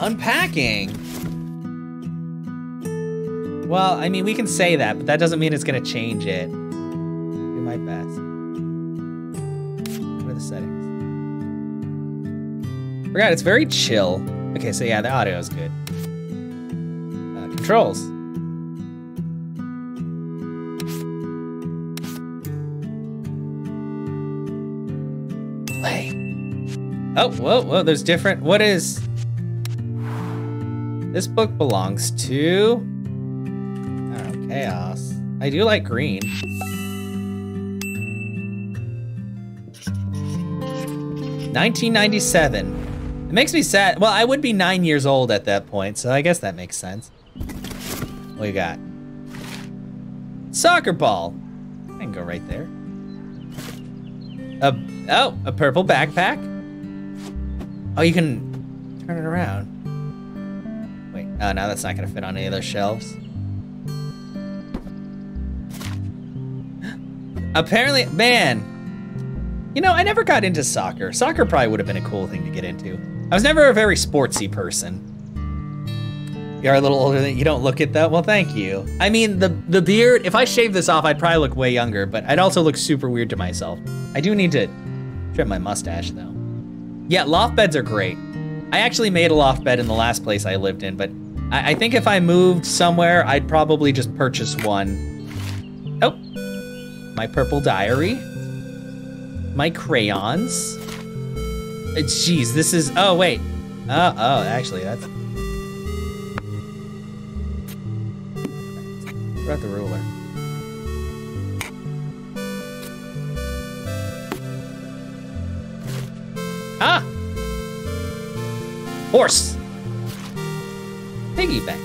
Unpacking. Well, I mean, we can say that, but that doesn't mean it's gonna change it. Do my best. What are the settings? Forgot, it's very chill. Okay, so yeah, the audio is good. Uh, controls. Play. Oh, whoa, whoa, there's different. What is. This book belongs to. I chaos. I do like green. Nineteen ninety seven. It makes me sad. Well, I would be nine years old at that point, so I guess that makes sense. What you got? Soccer ball. I can go right there. A, oh, a purple backpack. Oh, you can turn it around. Oh, no, that's not gonna fit on any of those shelves. Apparently, man, you know, I never got into soccer. Soccer probably would have been a cool thing to get into. I was never a very sportsy person. You're a little older than you don't look it though. Well, thank you. I mean, the the beard. If I shave this off, I'd probably look way younger, but I'd also look super weird to myself. I do need to trim my mustache though. Yeah, loft beds are great. I actually made a loft bed in the last place I lived in, but I, I think if I moved somewhere, I'd probably just purchase one. Oh, my purple diary, my crayons. Uh, Jeez, this is. Oh wait. Oh, oh, actually, that's. About the ruler? Ah! Horse! Piggyback.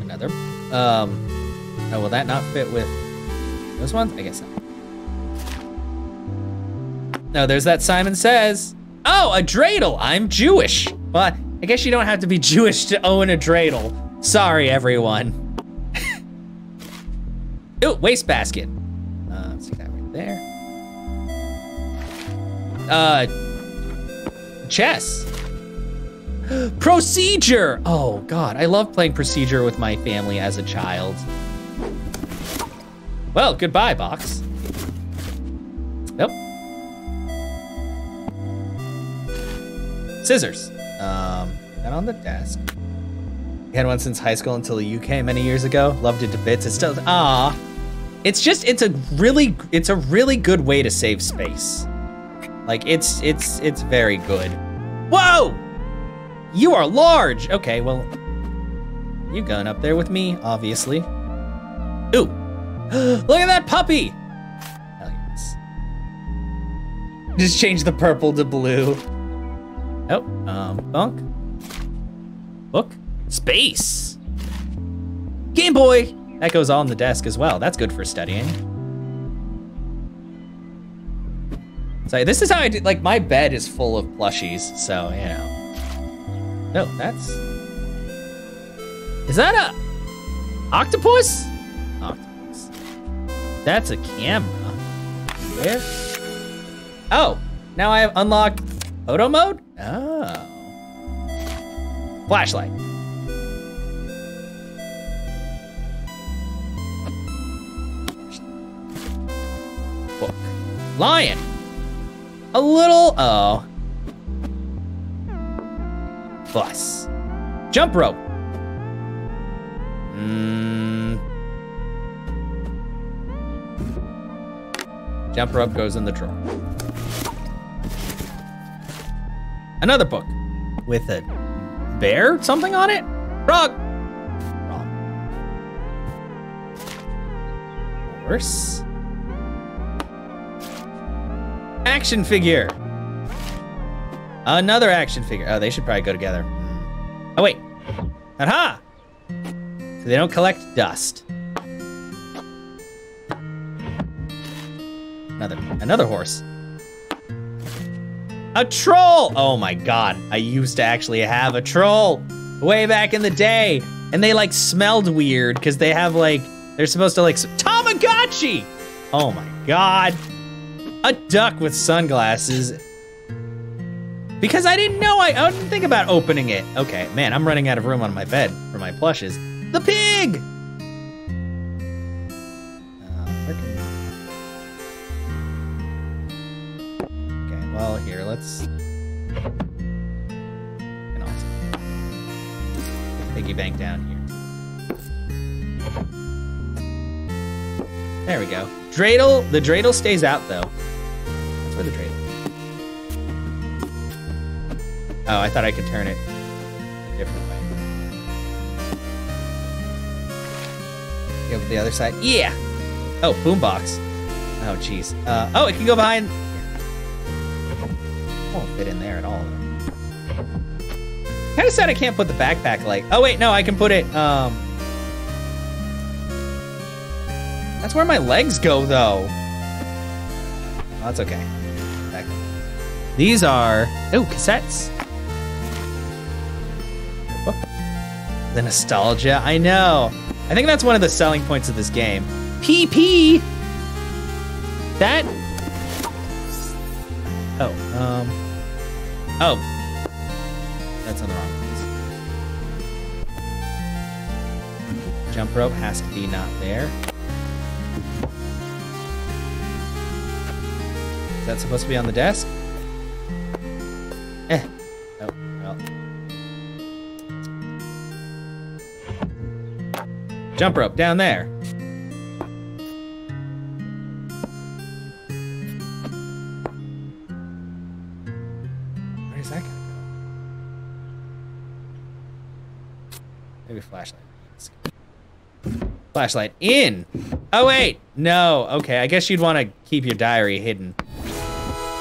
Another. Um. Oh, will that not fit with those ones? I guess not. No, there's that Simon Says. Oh, a dreidel. I'm Jewish. But I guess you don't have to be Jewish to own a dreidel. Sorry, everyone. Ooh, wastebasket. Uh, let's stick that right there. Uh, chess. Procedure. Oh God, I love playing Procedure with my family as a child. Well, goodbye, box. Nope. Scissors. Um, that on the desk. Had one since high school until the UK many years ago. Loved it to bits. It's still ah. It's just it's a really it's a really good way to save space. Like it's it's it's very good. Whoa! You are large. Okay, well, you going up there with me, obviously. Ooh, look at that puppy. Hell yes. Just change the purple to blue. Oh, um, bunk. Book. Space. Game Boy. That goes on the desk as well. That's good for studying. So this is how I do, like my bed is full of plushies, so, you know. No, that's, is that a octopus? Octopus. That's a camera. Where? Oh, now I have unlocked photo mode? Oh. Flashlight. Book. Lion. A little, oh. Bus. Jump rope. Mm. Jump rope goes in the drawer. Another book with a bear something on it? Frog. Wrong. Horse. Action figure. Another action figure. Oh, they should probably go together. Oh, wait. Aha! So they don't collect dust. Another, another horse. A troll! Oh my god, I used to actually have a troll way back in the day. And they like smelled weird because they have like, they're supposed to like, Tamagotchi! Oh my god. A duck with sunglasses. Because I didn't know, I, I didn't think about opening it. Okay, man, I'm running out of room on my bed for my plushes. The pig! Uh, Okay, well, here, let's... And also... Piggy bank down here. There we go. Dreidel, the dreidel stays out though. That's where the dreidel. Oh, I thought I could turn it a different way. Go to the other side. Yeah. Oh, boombox. Oh, jeez. Uh, oh, it can go behind. Won't fit in there at all. Kind of sad I can't put the backpack like. Oh wait, no, I can put it. Um. That's where my legs go, though. Oh, that's okay. Back. These are oh cassettes. The nostalgia, I know. I think that's one of the selling points of this game. PP. That. Oh, um. Oh. That's on the wrong place. Jump rope has to be not there. Is that supposed to be on the desk? Eh. Oh, well. Jump rope down there. That gonna go? Maybe flashlight. Flashlight in. Oh wait, no. Okay, I guess you'd want to keep your diary hidden.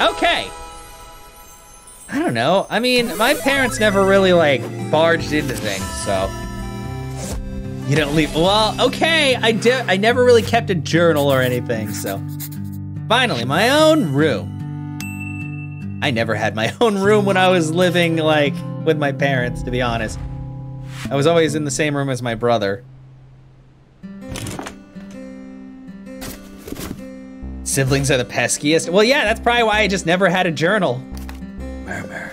Okay. I don't know. I mean, my parents never really like barged into things, so you don't leave. Well, okay. I did. I never really kept a journal or anything, so finally, my own room. I never had my own room when I was living like with my parents, to be honest. I was always in the same room as my brother. Siblings are the peskiest. Well, yeah, that's probably why I just never had a journal. Murmur.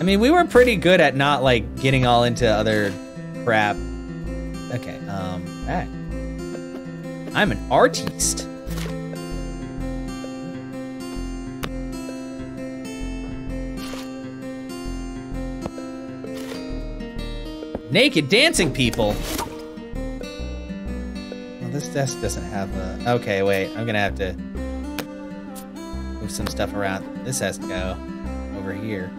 I mean, we were pretty good at not like getting all into other crap. Okay, um. I'm an artiste. Naked dancing people. Well, this desk doesn't have a. Okay, wait. I'm gonna have to move some stuff around. This has to go over here.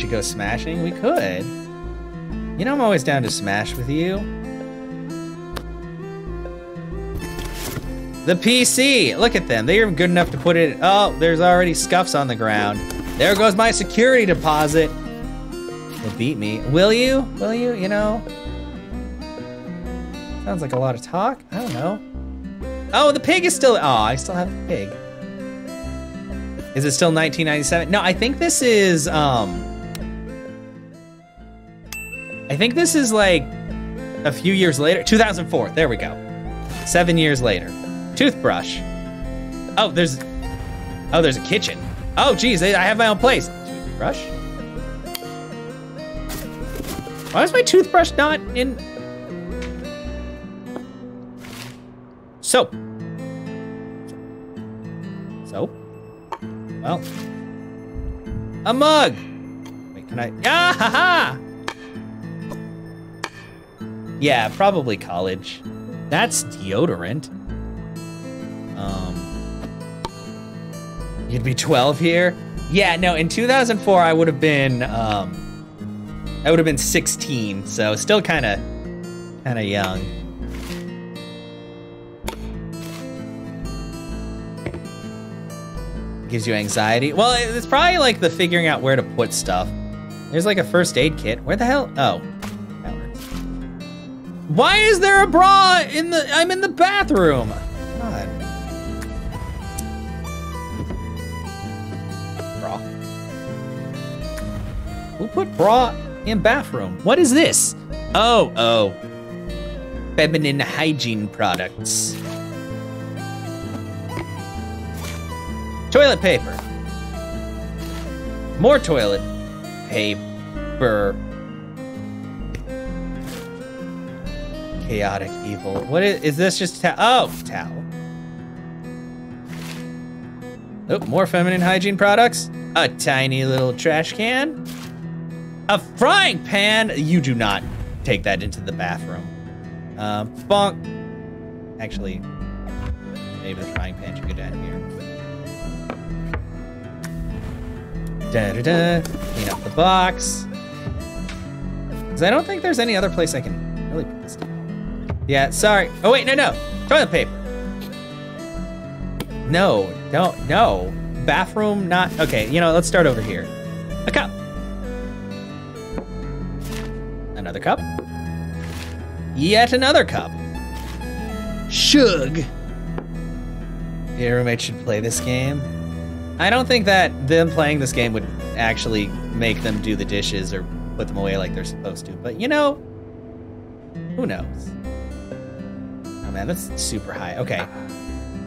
Should go smashing? We could. You know, I'm always down to smash with you. The PC! Look at them. They are good enough to put it. Oh, there's already scuffs on the ground. There goes my security deposit. You'll beat me. Will you? Will you? You know? Sounds like a lot of talk. I don't know. Oh, the pig is still. Oh, I still have the pig. Is it still 1997? No, I think this is. um I think this is like a few years later. 2004. There we go. Seven years later. Toothbrush. Oh, there's. Oh, there's a kitchen. Oh, geez, I have my own place. Toothbrush. Why is my toothbrush not in? Soap. Soap? Well. A mug! Wait, can I? Ah, ha, ha! Yeah, probably college. That's deodorant. Um. You'd be 12 here? Yeah, no, in 2004, I would have been, um. I would have been 16, so still kind of, kind of young. Gives you anxiety. Well, it's probably like the figuring out where to put stuff. There's like a first aid kit. Where the hell? Oh. Why is there a bra in the? I'm in the bathroom. God. Bra. Who put bra in bathroom? What is this? Oh, oh. Feminine hygiene products. Toilet paper. More toilet paper. Chaotic evil. What is, is this just ta- Oh, towel. Oh, more feminine hygiene products. A tiny little trash can. A frying pan. You do not take that into the bathroom. Uh, bonk. Actually, maybe the frying pan should go down here. Da da da. Clean up the box. Because I don't think there's any other place I can really put this. Yeah, sorry. Oh, wait, no, no. Toilet paper. No, don't, no. Bathroom, not. Okay, you know, let's start over here. A cup. Another cup. Yet another cup. Shug. Your roommate should play this game. I don't think that them playing this game would actually make them do the dishes or put them away like they're supposed to. But you know, who knows? Oh man, that's super high. Okay.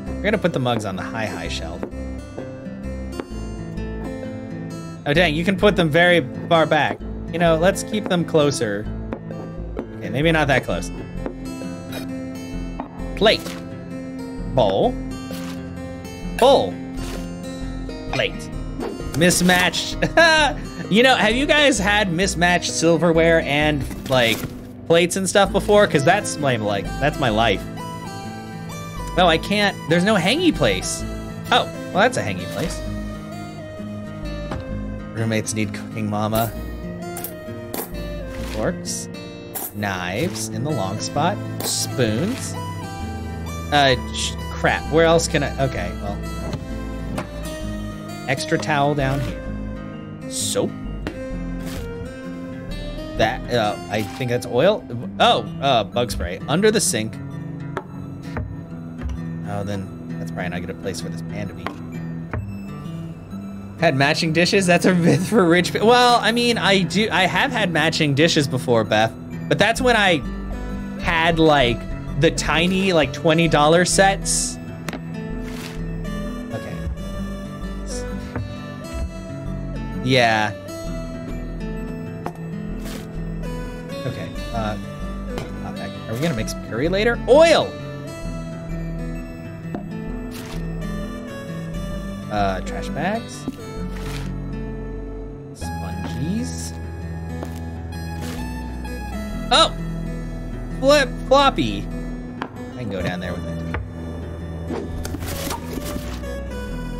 We're gonna put the mugs on the high, high shelf. Oh dang, you can put them very far back. You know, let's keep them closer. Okay, maybe not that close. Plate. Bowl. Bowl. Plate. Mismatched. you know, have you guys had mismatched silverware and like plates and stuff before? Because that's my like that's my life. No, I can't. There's no hangy place. Oh, well, that's a hangy place. Roommates need cooking mama. Forks. Knives in the long spot. Spoons. Uh, crap. Where else can I? Okay, well. Extra towel down here. Soap. That, uh, I think that's oil. Oh, uh, bug spray. Under the sink. Oh, then that's probably not a good place for this pan to be. Had matching dishes? That's a myth for rich people. Well, I mean, I do. I have had matching dishes before, Beth, but that's when I had like the tiny, like twenty dollar sets. Okay. Yeah. Okay. Uh, are we gonna make some curry later? Oil. Uh, trash bags. Spongies. Oh! Flip floppy. I can go down there with it.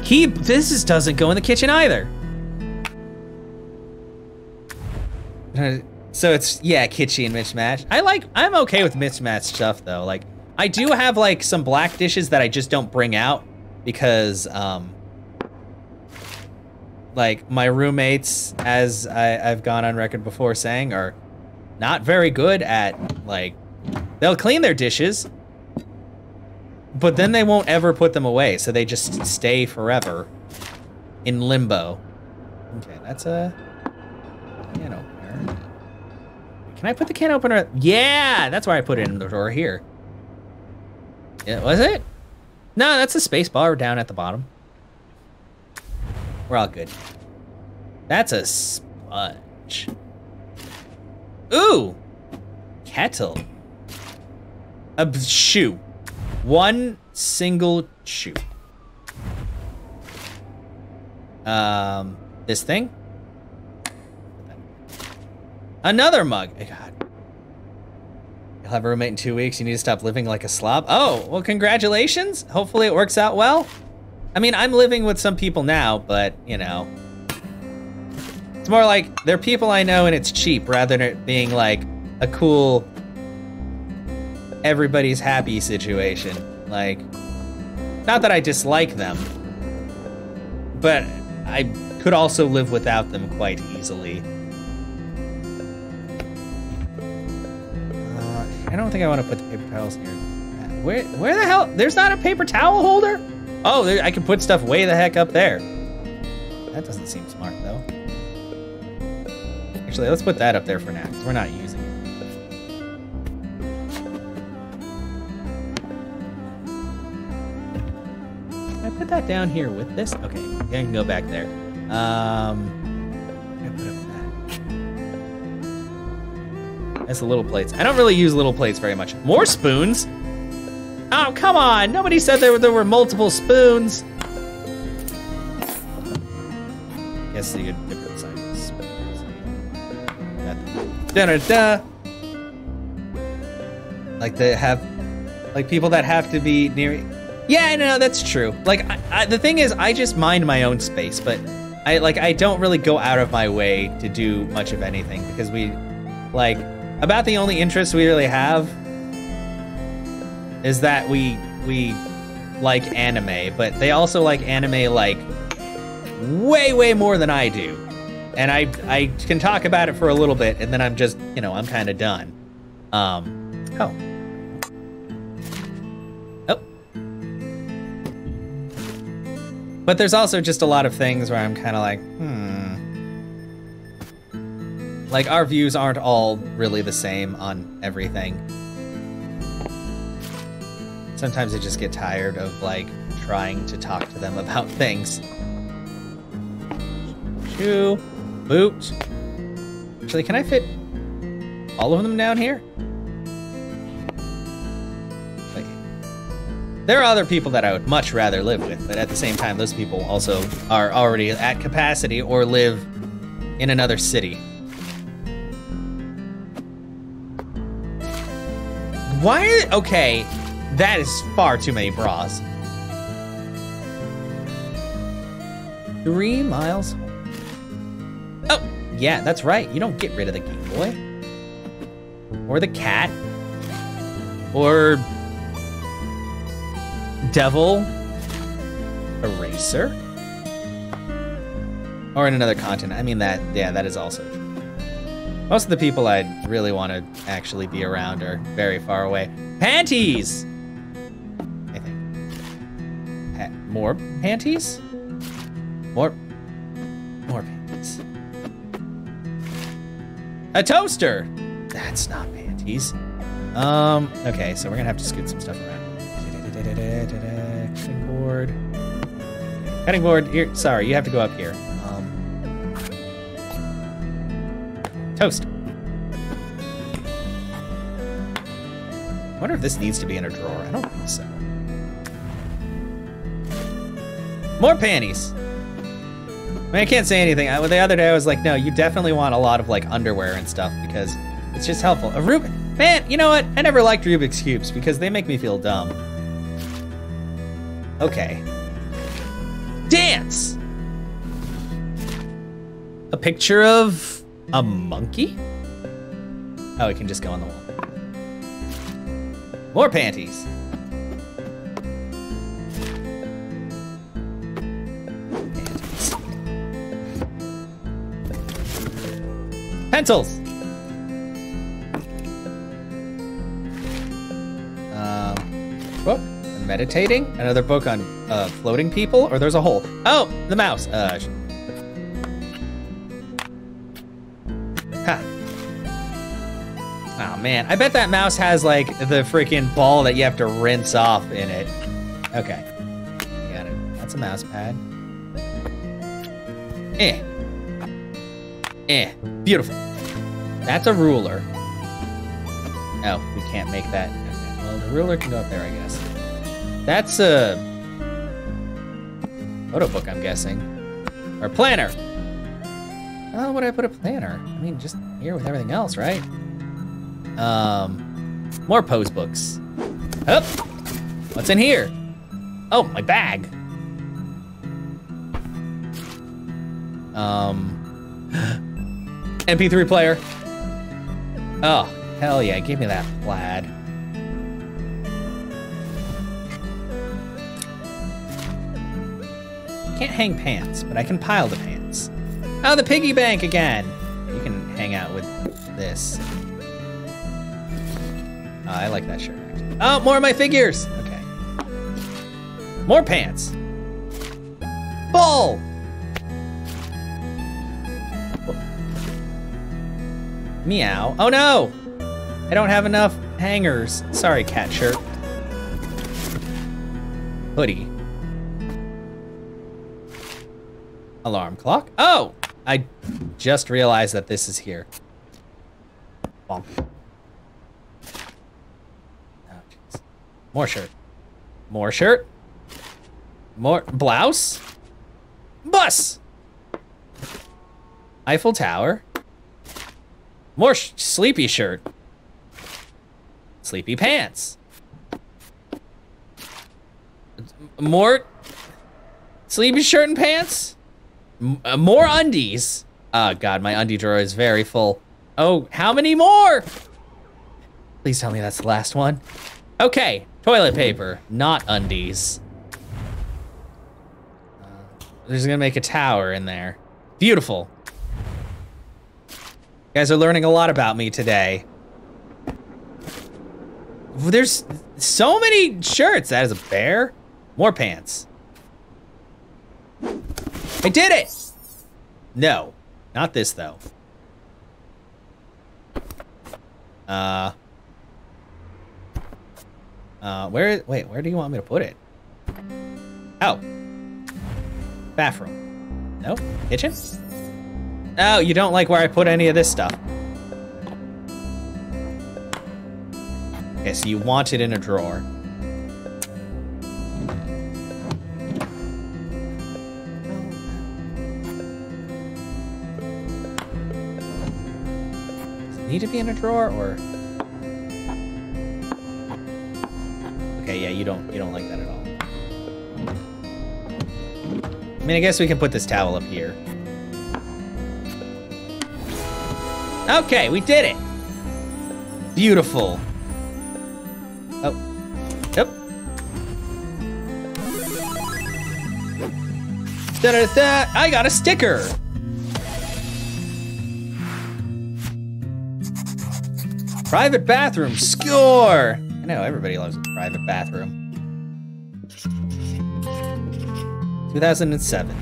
Keep, this is, doesn't go in the kitchen either. So it's, yeah, kitchen mismatch. I like, I'm okay with mismatched stuff though. Like, I do have like some black dishes that I just don't bring out because, um, like my roommates, as I, I've gone on record before saying, are not very good at like they'll clean their dishes, but then they won't ever put them away, so they just stay forever in limbo. Okay, that's a can opener. Can I put the can opener? Yeah, that's why I put it in the drawer here. Yeah, was it? No, that's a space bar down at the bottom. We're all good. That's a sponge. Ooh! Kettle. A shoe. One single shoe. Um, this thing? Another mug. Oh god. You'll have a roommate in two weeks. You need to stop living like a slob. Oh, well, congratulations. Hopefully it works out well. I mean, I'm living with some people now, but, you know. It's more like they're people I know and it's cheap rather than it being like a cool, everybody's happy situation. Like, not that I dislike them, but I could also live without them quite easily. Uh, I don't think I want to put the paper towels here. Where, where the hell? There's not a paper towel holder? Oh, there, I can put stuff way the heck up there. That doesn't seem smart, though. Actually, let's put that up there for now, because we're not using it. Can I put that down here with this? Okay, I can go back there. Um. That's the little plates. I don't really use little plates very much. More spoons? Oh, come on. Nobody said there were, there were multiple spoons. Guess get different sizes. Da da da. Like they have, like people that have to be near. Yeah, no, that's true. Like I, I, the thing is, I just mind my own space, but I like I don't really go out of my way to do much of anything because we, like, about the only interest we really have is that we we like anime, but they also like anime like way way more than I do. And I I can talk about it for a little bit and then I'm just, you know, I'm kind of done. Um oh. Oh. But there's also just a lot of things where I'm kind of like, hmm. Like our views aren't all really the same on everything sometimes I just get tired of like trying to talk to them about things. Shoe, boot. Actually, can I fit all of them down here? Like, there are other people that I would much rather live with, but at the same time, those people also are already at capacity or live in another city. Why are, okay, that is far too many bras. Three miles. Oh, yeah, that's right. You don't get rid of the Game Boy. Or the cat. Or Devil Eraser. Or in another continent. I mean that yeah, that is also true. Most of the people I really want to actually be around are very far away. Panties! More panties? More, more panties. A toaster! That's not panties. Um, okay, so we're gonna have to scoot some stuff around. Cutting board. Cutting board, here, sorry, you have to go up here. Um, toast. I wonder if this needs to be in a drawer. I don't think so. More panties. I mean, I can't say anything. I, the other day I was like, no, you definitely want a lot of like underwear and stuff because it's just helpful. A Rubik, man, you know what? I never liked Rubik's cubes because they make me feel dumb. Okay. Dance. A picture of a monkey? Oh, it can just go on the wall. More panties. Pencils! Um, book? Meditating? Another book on uh, floating people? Or there's a hole. Oh, the mouse. Uh, ha. Oh man, I bet that mouse has like the freaking ball that you have to rinse off in it. Okay. Got it. That's a mouse pad. Eh. Eh. Beautiful. That's a ruler. Oh, we can't make that. Well, the ruler can go up there, I guess. That's a photo book, I'm guessing. Or planner. Oh, would I put a planner? I mean, just here with everything else, right? Um, more pose books. Up. What's in here? Oh, my bag. Um, MP3 player. Oh, hell yeah, give me that plaid. Can't hang pants, but I can pile the pants. Oh, the piggy bank again! You can hang out with this. Oh, I like that shirt. Oh, more of my figures! Okay. More pants! Ball! Meow. Oh no! I don't have enough hangers. Sorry, cat shirt. Hoodie. Alarm clock. Oh, I just realized that this is here. Bump. Oh. More shirt. More shirt. More blouse. Bus. Eiffel Tower. More sh sleepy shirt. Sleepy pants. More sleepy shirt and pants. M uh, more undies. Oh god, my undie drawer is very full. Oh, how many more? Please tell me that's the last one. Okay, toilet paper, not undies. Uh, there's gonna make a tower in there. Beautiful. You guys are learning a lot about me today. There's so many shirts. That is a bear. More pants. I did it! No, not this though. Uh. Uh, where, wait, where do you want me to put it? Oh. Bathroom. No? Kitchen? Oh, you don't like where I put any of this stuff. Okay, so you want it in a drawer. Does it need to be in a drawer or? Okay, yeah, you don't you don't like that at all. I mean, I guess we can put this towel up here. Okay, we did it. Beautiful. Oh. Yep. Da -da -da. I got a sticker. Private bathroom, score! I know, everybody loves a private bathroom. 2007.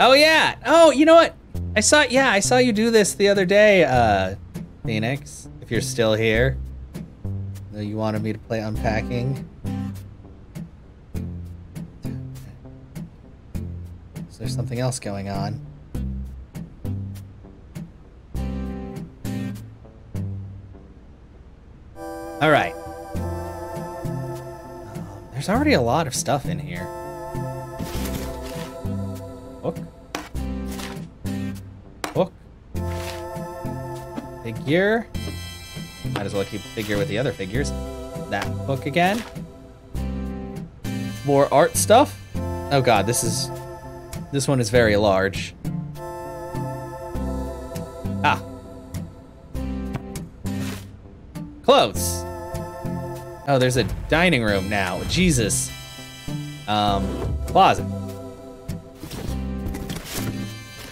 Oh yeah! Oh, you know what? I saw, yeah, I saw you do this the other day, uh, Phoenix, if you're still here. You wanted me to play unpacking. Is there something else going on? All right. Um, there's already a lot of stuff in here. Figure. Might as well keep figure with the other figures. That book again. More art stuff. Oh god, this is... This one is very large. Ah. Clothes. Oh, there's a dining room now. Jesus. Um, closet.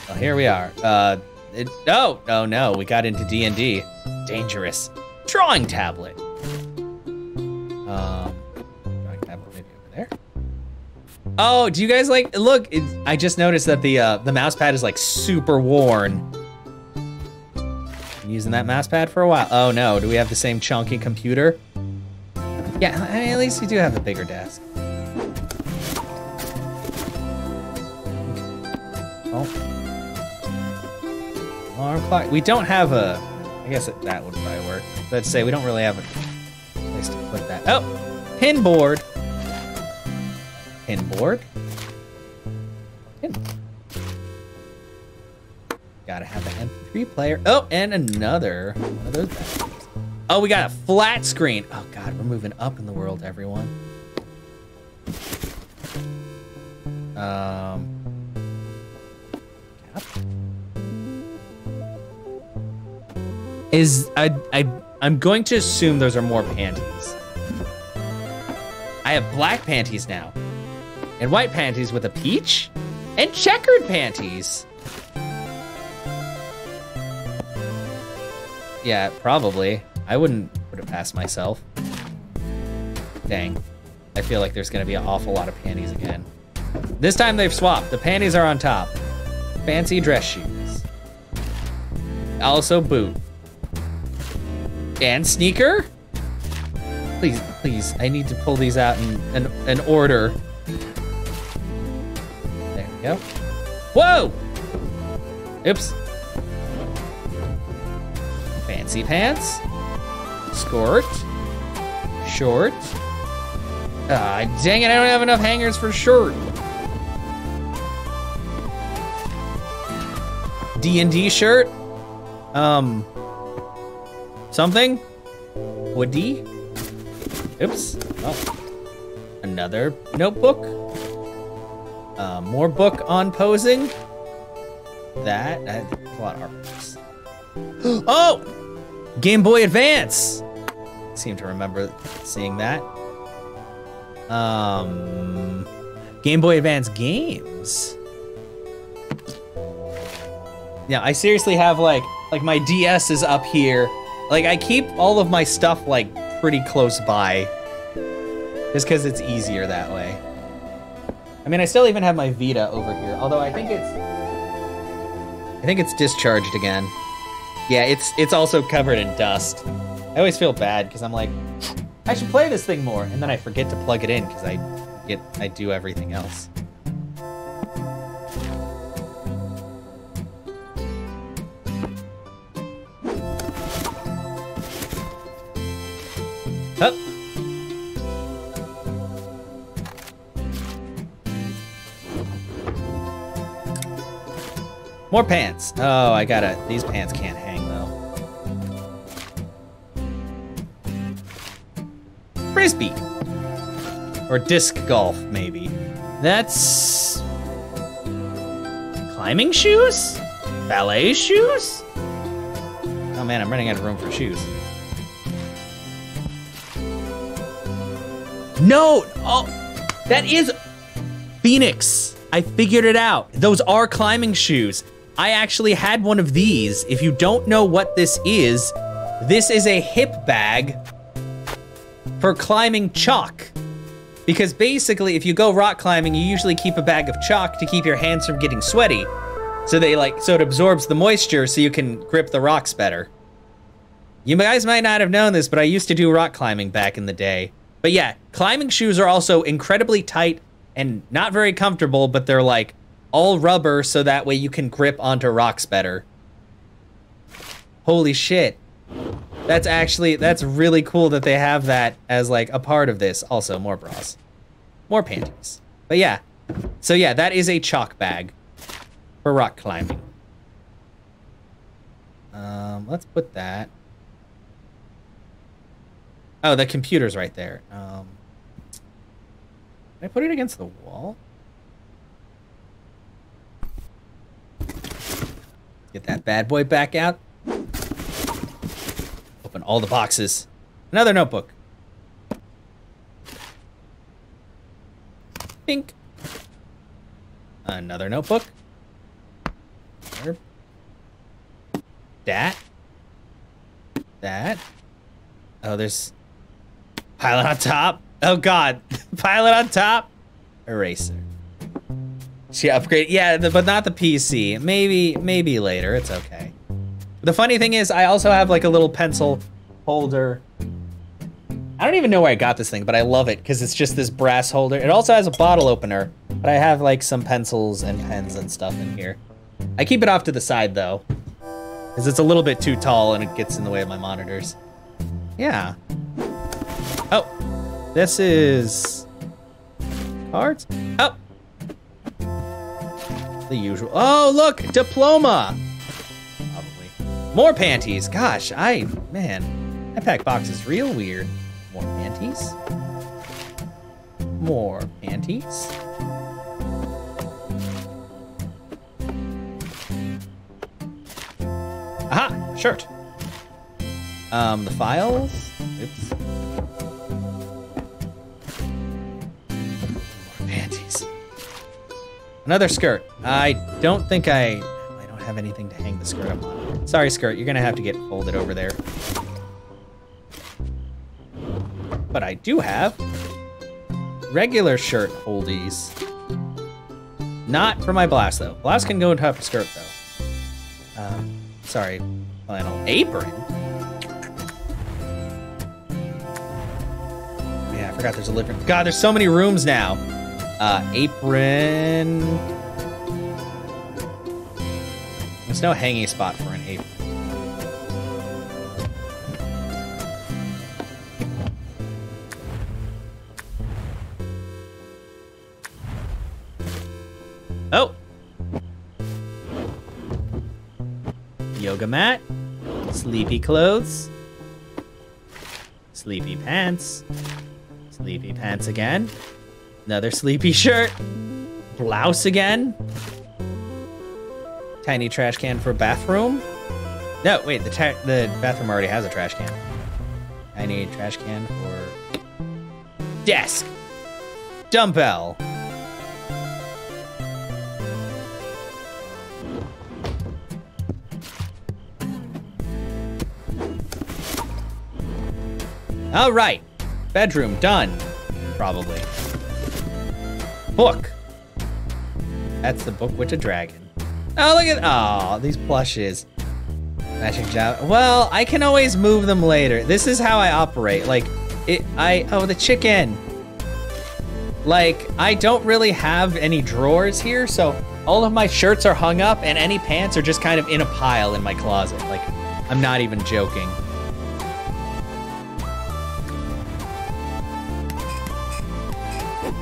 Well, here we are. Uh, it, no, oh no, we got into D&D. Dangerous. Drawing tablet. Um, drawing tablet maybe over there. Oh, do you guys like, look, it, I just noticed that the, uh, the mouse pad is like super worn. Been using that mouse pad for a while. Oh no, do we have the same chunky computer? Yeah, I mean, at least you do have a bigger desk. Alarm clock. We don't have a... I guess it, that would probably work. Let's say we don't really have a place to put that. Oh! Pin board. Pin board. Pin. Gotta have an MP3 player. Oh, and another one of those batteries. Oh, we got a flat screen. Oh God, we're moving up in the world, everyone. Um. Is I I I'm going to assume those are more panties. I have black panties now, and white panties with a peach, and checkered panties. Yeah, probably. I wouldn't put it past myself. Dang. I feel like there's gonna be an awful lot of panties again. This time they've swapped. The panties are on top. Fancy dress shoes. Also boot. And sneaker? Please, please, I need to pull these out in, in order. There we go. Whoa! Oops. Fancy pants. Skirt. Short. Ah, dang it, I don't have enough hangers for shirt. D&D shirt? Um, something? Woody? Oops. Oh. Another notebook. Uh, more book on posing. That, of artworks. oh! Game Boy Advance! Seem to remember seeing that. Um, Game Boy Advance games. Yeah, I seriously have like, like my DS is up here. Like I keep all of my stuff like pretty close by. Just because it's easier that way. I mean, I still even have my Vita over here, although I think it's, I think it's discharged again. Yeah, it's it's also covered in dust. I always feel bad because I'm like, I should play this thing more, and then I forget to plug it in because I get I do everything else. Up. More pants. Oh, I gotta. These pants can't hang though. Frisbee. Or disc golf, maybe. That's. Climbing shoes? Ballet shoes? Oh man, I'm running out of room for shoes. No! Oh, that is Phoenix. I figured it out. Those are climbing shoes. I actually had one of these. If you don't know what this is, this is a hip bag for climbing chalk. Because basically, if you go rock climbing, you usually keep a bag of chalk to keep your hands from getting sweaty. So they like, so it absorbs the moisture so you can grip the rocks better. You guys might not have known this, but I used to do rock climbing back in the day. But yeah, climbing shoes are also incredibly tight and not very comfortable, but they're like all rubber so that way you can grip onto rocks better. Holy shit. That's actually, that's really cool that they have that as like a part of this. Also, more bras. More panties. But yeah. So yeah, that is a chalk bag for rock climbing. Um, let's put that. Oh, the computer's right there. Um, I put it against the wall? Get that bad boy back out. Open all the boxes. Another notebook. Pink. Another notebook. That. That. Oh, there's pilot on top. Oh god, pilot on top. Eraser. She upgrade, yeah, the, but not the PC. Maybe, maybe later. It's okay. The funny thing is, I also have like a little pencil holder. I don't even know where I got this thing, but I love it because it's just this brass holder. It also has a bottle opener, but I have like some pencils and pens and stuff in here. I keep it off to the side though, because it's a little bit too tall and it gets in the way of my monitors. Yeah. This is cards. Oh, the usual. Oh, look, diploma. Probably more panties. Gosh, I man, I pack boxes real weird. More panties. More panties. Aha, shirt. Um, the files. Oops. Another skirt. I don't think I... I don't have anything to hang the skirt up on. Sorry, skirt. You're gonna have to get folded over there. But I do have regular shirt holdies. Not for my blouse, though. Blouse can go on top of skirt, though. Um, sorry, flannel apron. Yeah, I forgot there's a living. God, there's so many rooms now. Uh, apron. There's no hanging spot for an apron. Oh! Yoga mat. Sleepy clothes. Sleepy pants. Sleepy pants again. Another sleepy shirt. Blouse again. Tiny trash can for bathroom. No, wait, the the bathroom already has a trash can. Tiny trash can for desk. Dumbbell. All right. Bedroom done. Probably. Book. That's the book with the dragon. Oh, look at oh these plushes. Magic job. Well, I can always move them later. This is how I operate. Like, it. I oh the chicken. Like, I don't really have any drawers here, so all of my shirts are hung up, and any pants are just kind of in a pile in my closet. Like, I'm not even joking.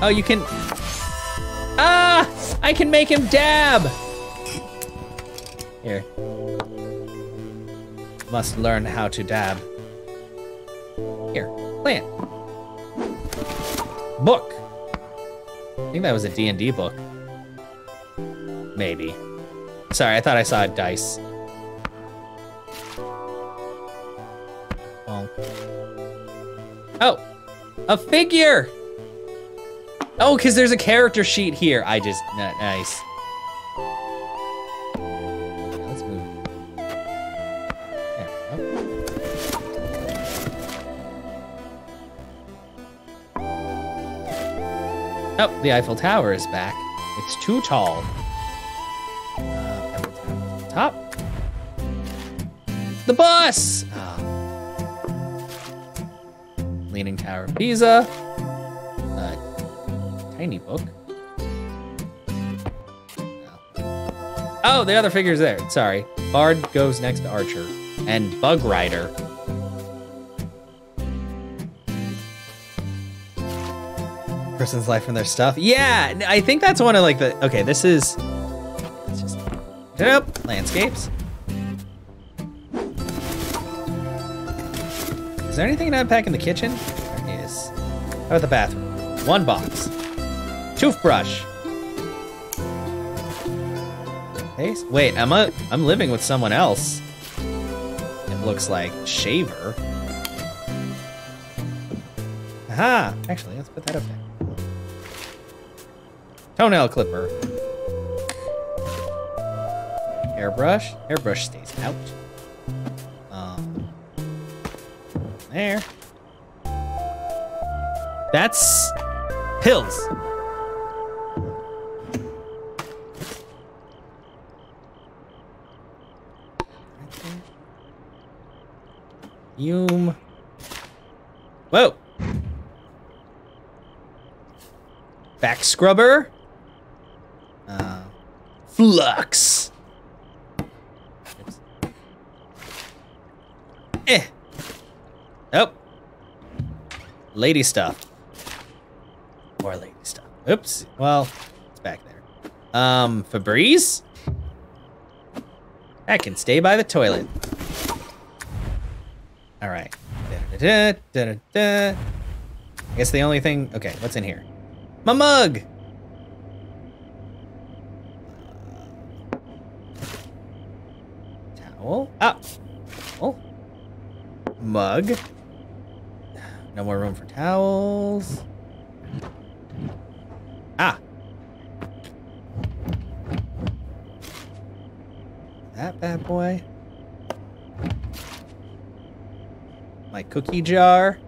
Oh, you can... Ah! I can make him dab! Here. Must learn how to dab. Here, plant. Book. I think that was a D&D book. Maybe. Sorry, I thought I saw a dice. Oh. Oh! A figure! Oh, because there's a character sheet here. I just, nice. let's move. Oh, the Eiffel Tower is back. It's too tall. Uh, top. The bus! Oh. Leaning Tower of Pisa tiny book. Oh, the other figure's there. Sorry. Bard goes next to Archer. And Bug Rider. Person's life and their stuff. Yeah, I think that's one of like the. Okay, this is. Let's just. Yep, landscapes. Is there anything to unpack in the kitchen? There is. How about the bathroom? One box. Toothbrush. Hey, wait, am I? I'm living with someone else. It looks like shaver. Aha! Actually, let's put that up there. Toenail clipper. Hairbrush. Hairbrush stays out. Um, there. That's pills. Hume. Whoa. Back scrubber. Uh, flux. Oops. Eh. Oh. Lady stuff. More lady stuff. Oops. Well, it's back there. Um, Febreze? That can stay by the toilet. All right. Da, da, da, I guess the only thing. Okay, what's in here? My mug. Towel. Ah. Oh. Mug. No more room for towels. Ah. That bad boy. My cookie jar.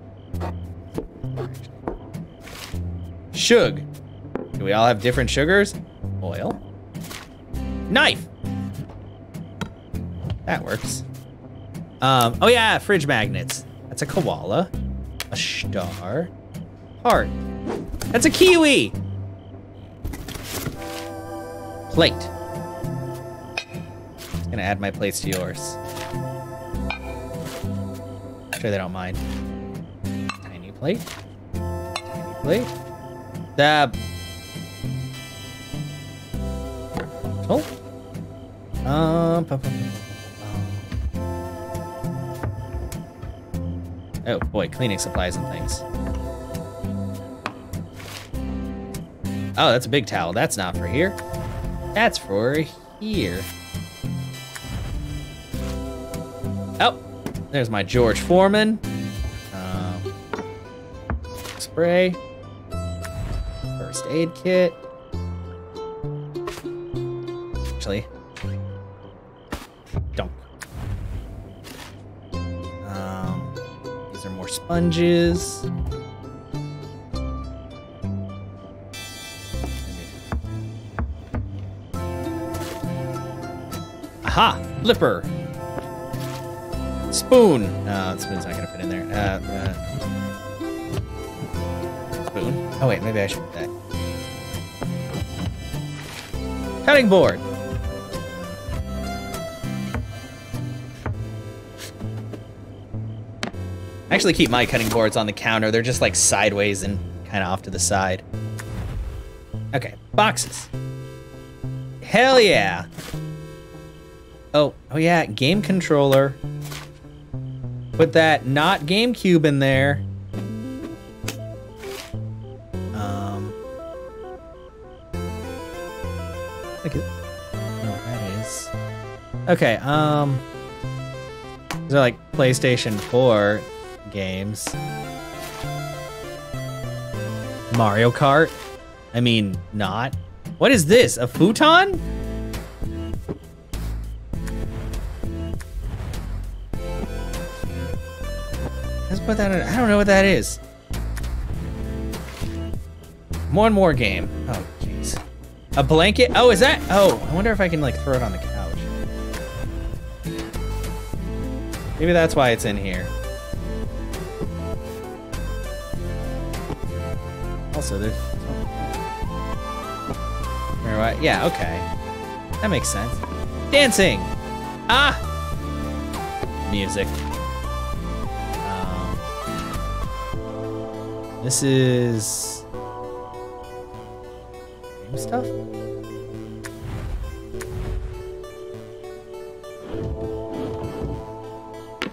Shug. Do we all have different sugars? Oil. Knife. That works. Um, oh yeah, fridge magnets. That's a koala. A star. Heart. That's a kiwi. Plate. Gonna add my plates to yours. Sure they don't mind. Tiny plate. Tiny plate. Dab. Oh. Um. pa- Oh boy, cleaning supplies and things. Oh, that's a big towel. That's not for here. That's for here. There's my George Foreman. Um, spray. First aid kit. Actually, don't. Um, these are more sponges. Aha! Lipper. Spoon. The spoon's not gonna fit in there. Uh, uh, spoon. Oh wait, maybe I should put that. Cutting board. I actually keep my cutting boards on the counter. They're just like sideways and kind of off to the side. Okay, boxes. Hell yeah. Oh, oh yeah, game controller. Put that not GameCube in there. Um. Look at. Oh, that is. Okay. Um. These are like PlayStation 4 games. Mario Kart. I mean, not. What is this? A futon? Put that in. I don't know what that is. One more game. Oh, jeez. A blanket? Oh, is that? Oh, I wonder if I can like throw it on the couch. Maybe that's why it's in here. Also, there's. Or what? Yeah, okay. That makes sense. Dancing! Ah! Music. This is. Game stuff?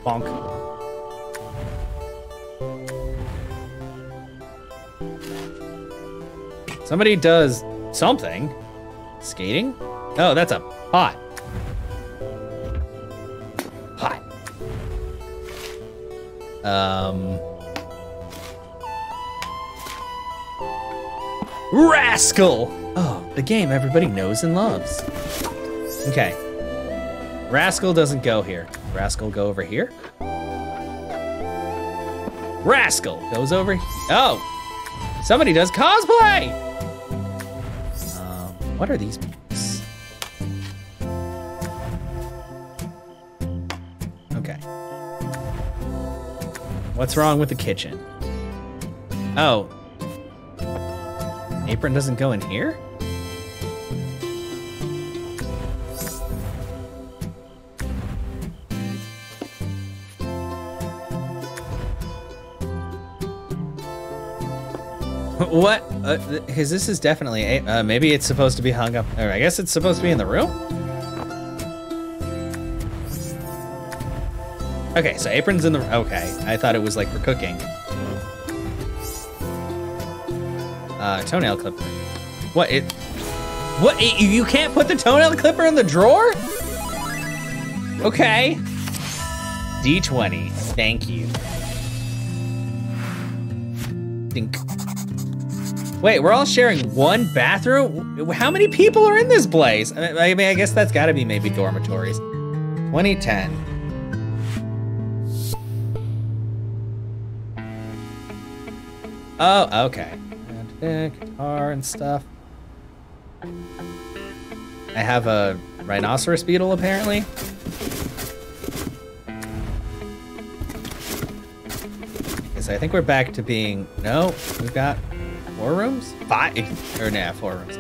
Bonk. Somebody does something. Skating? Oh, that's a pot. Pot. Um. Rascal! Oh, the game everybody knows and loves. Okay. Rascal doesn't go here. Rascal go over here. Rascal goes over. Oh, somebody does cosplay. Um, what are these? Okay. What's wrong with the kitchen? Oh. Apron doesn't go in here? What? Because this is definitely uh, maybe it's supposed to be hung up. Or I guess it's supposed to be in the room. Okay, so aprons in the. Okay, I thought it was like for cooking. Toenail clipper. What it? What it, you can't put the toenail clipper in the drawer? Okay. D20. Thank you. Dink. Wait, we're all sharing one bathroom? How many people are in this place? I mean, I, guess that's got to be maybe dormitories. 2010. Oh, okay. Uh, guitar and stuff. I have a rhinoceros beetle, apparently. So I think we're back to being... No, we've got four rooms? Five? Or, nah, four rooms.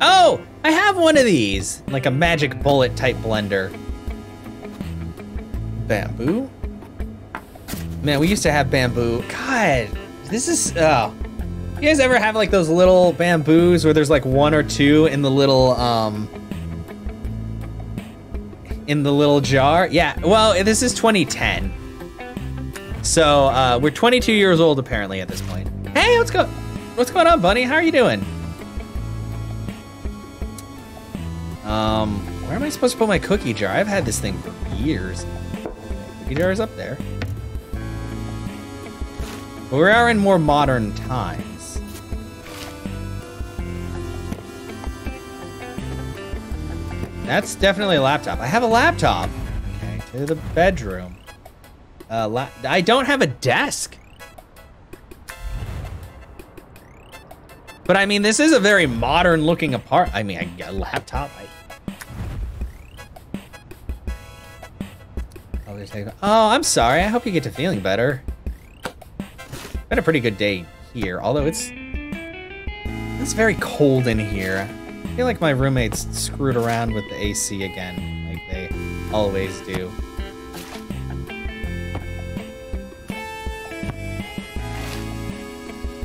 Oh, I have one of these. Like a magic bullet type blender. bamboo. Man, we used to have bamboo. God, this is, oh. You guys ever have like those little bamboos where there's like one or two in the little, um, in the little jar? Yeah, well, this is 2010. So, uh, we're 22 years old apparently at this point. Hey, what's go what's going on, Bunny? How are you doing? Um, where am I supposed to put my cookie jar? I've had this thing for years. Cookie jar is up there. But we are in more modern times. That's definitely a laptop. I have a laptop. Okay, to the bedroom. Uh, I don't have a desk. But I mean, this is a very modern looking apart. I mean, a laptop. I... Oh, I'm sorry. I hope you get to feeling better. Been a pretty good day here, although it's it's very cold in here. I feel like my roommates screwed around with the AC again, like they always do.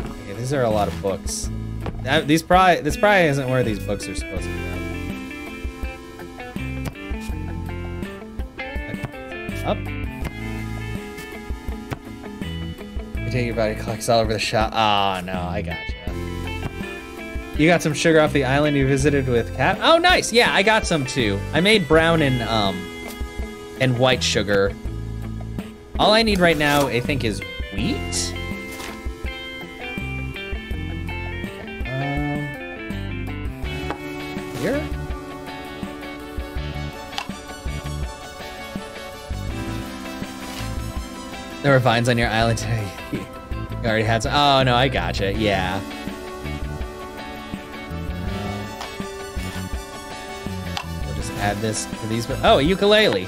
Okay, these are a lot of books. these probably this probably isn't where these books are supposed to go. Up. You take your body collects all over the shop. Oh no, I got You got some sugar off the island you visited with Cat? Oh, nice. Yeah, I got some too. I made brown and um and white sugar. All I need right now, I think, is wheat. Um, here. There were vines on your island today. you already had some. Oh no, I gotcha. Yeah. Add this to these. But oh, a ukulele.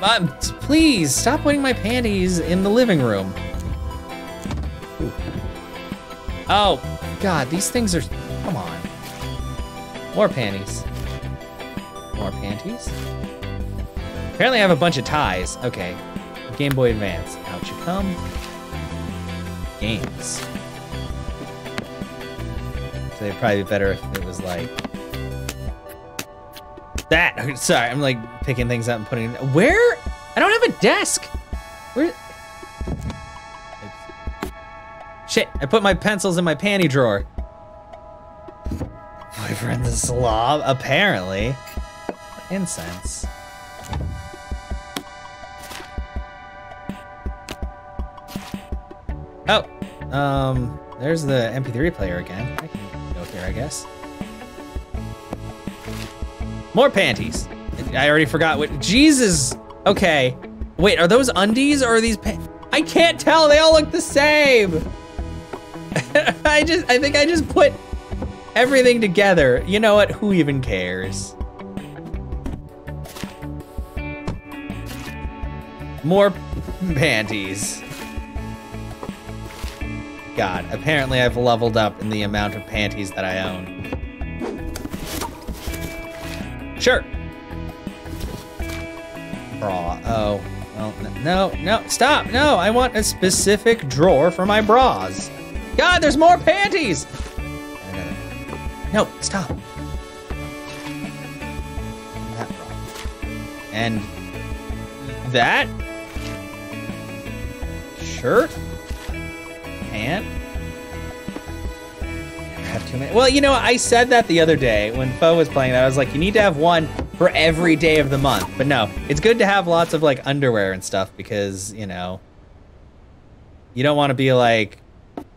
Mom, please stop putting my panties in the living room. Oh, God, these things are. Come on. More panties. More panties. Apparently, I have a bunch of ties. Okay. Game Boy Advance. Out you come. Games. So it'd probably be better if it was like that. Sorry, I'm like picking things up and putting. Where? I don't have a desk. Where? Shit! I put my pencils in my panty drawer. Boyfriend the slob, apparently. Incense. Oh, um, there's the MP3 player again. I can go here, I guess. More panties. I already forgot what, Jesus. Okay. Wait, are those undies or are these I can't tell, they all look the same. I just, I think I just put everything together. You know what, who even cares? More panties. God, apparently I've leveled up in the amount of panties that I own. Sure. Bra. Oh. Well, no, no, stop. No, I want a specific drawer for my bras. God, there's more panties. No, stop. That bra. And that shirt and have too many. Well, you know, I said that the other day when Fo was playing that. I was like, you need to have one for every day of the month. But no, it's good to have lots of like underwear and stuff because, you know, you don't want to be like,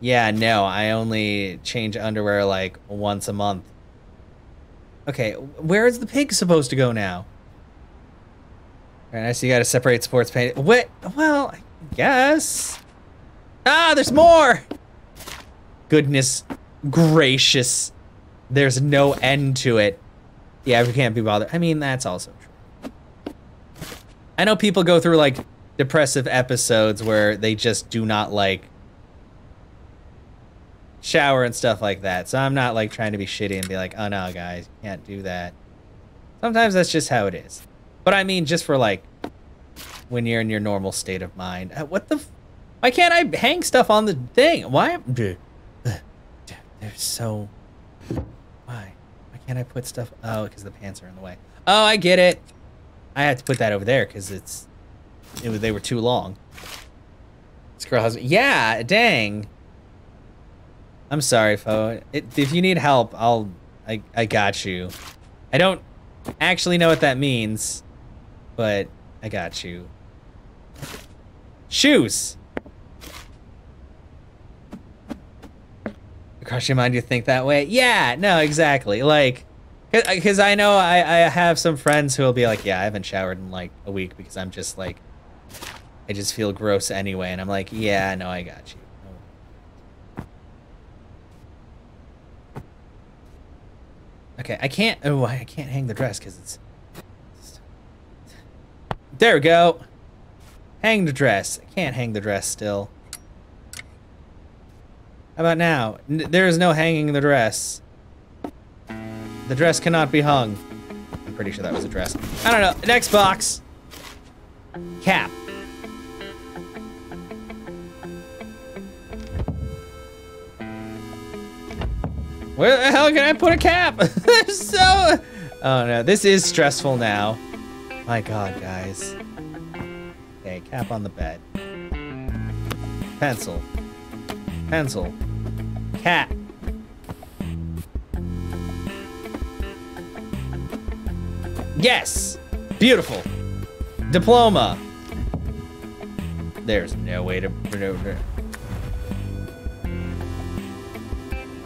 yeah, no, I only change underwear like once a month. Okay, where is the pig supposed to go now? Very nice. You got to separate sports paint. What? Well, I guess. Ah, there's more. Goodness gracious. There's no end to it. Yeah, we can't be bothered. I mean, that's also true. I know people go through like depressive episodes where they just do not like shower and stuff like that. So I'm not like trying to be shitty and be like, oh no, guys, can't do that. Sometimes that's just how it is. But I mean, just for like when you're in your normal state of mind. Uh, what the? Why can't I hang stuff on the thing? Why? They're so. Why? Why can't I put stuff? Oh, because the pants are in the way. Oh, I get it. I had to put that over there because it's. It was, they were too long. Girl has. Yeah, dang. I'm sorry, Fo. It, if you need help, I'll. I I got you. I don't actually know what that means, but I got you. Shoes. Cross your mind, you think that way? Yeah, no, exactly. Like, because I know I, I have some friends who will be like, yeah, I haven't showered in like a week because I'm just like, I just feel gross anyway. And I'm like, yeah, no, I got you. Okay, I can't, oh, I can't hang the dress because it's, there we go. Hang the dress. I can't hang the dress still. How about now? N there is no hanging the dress. The dress cannot be hung. I'm pretty sure that was a dress. I don't know. Next box. Cap. Where the hell can I put a cap? so... Oh no, this is stressful now. My god, guys. Okay, cap on the bed. Pencil. Pencil. Cat. Yes! Beautiful. Diploma. There's no way to...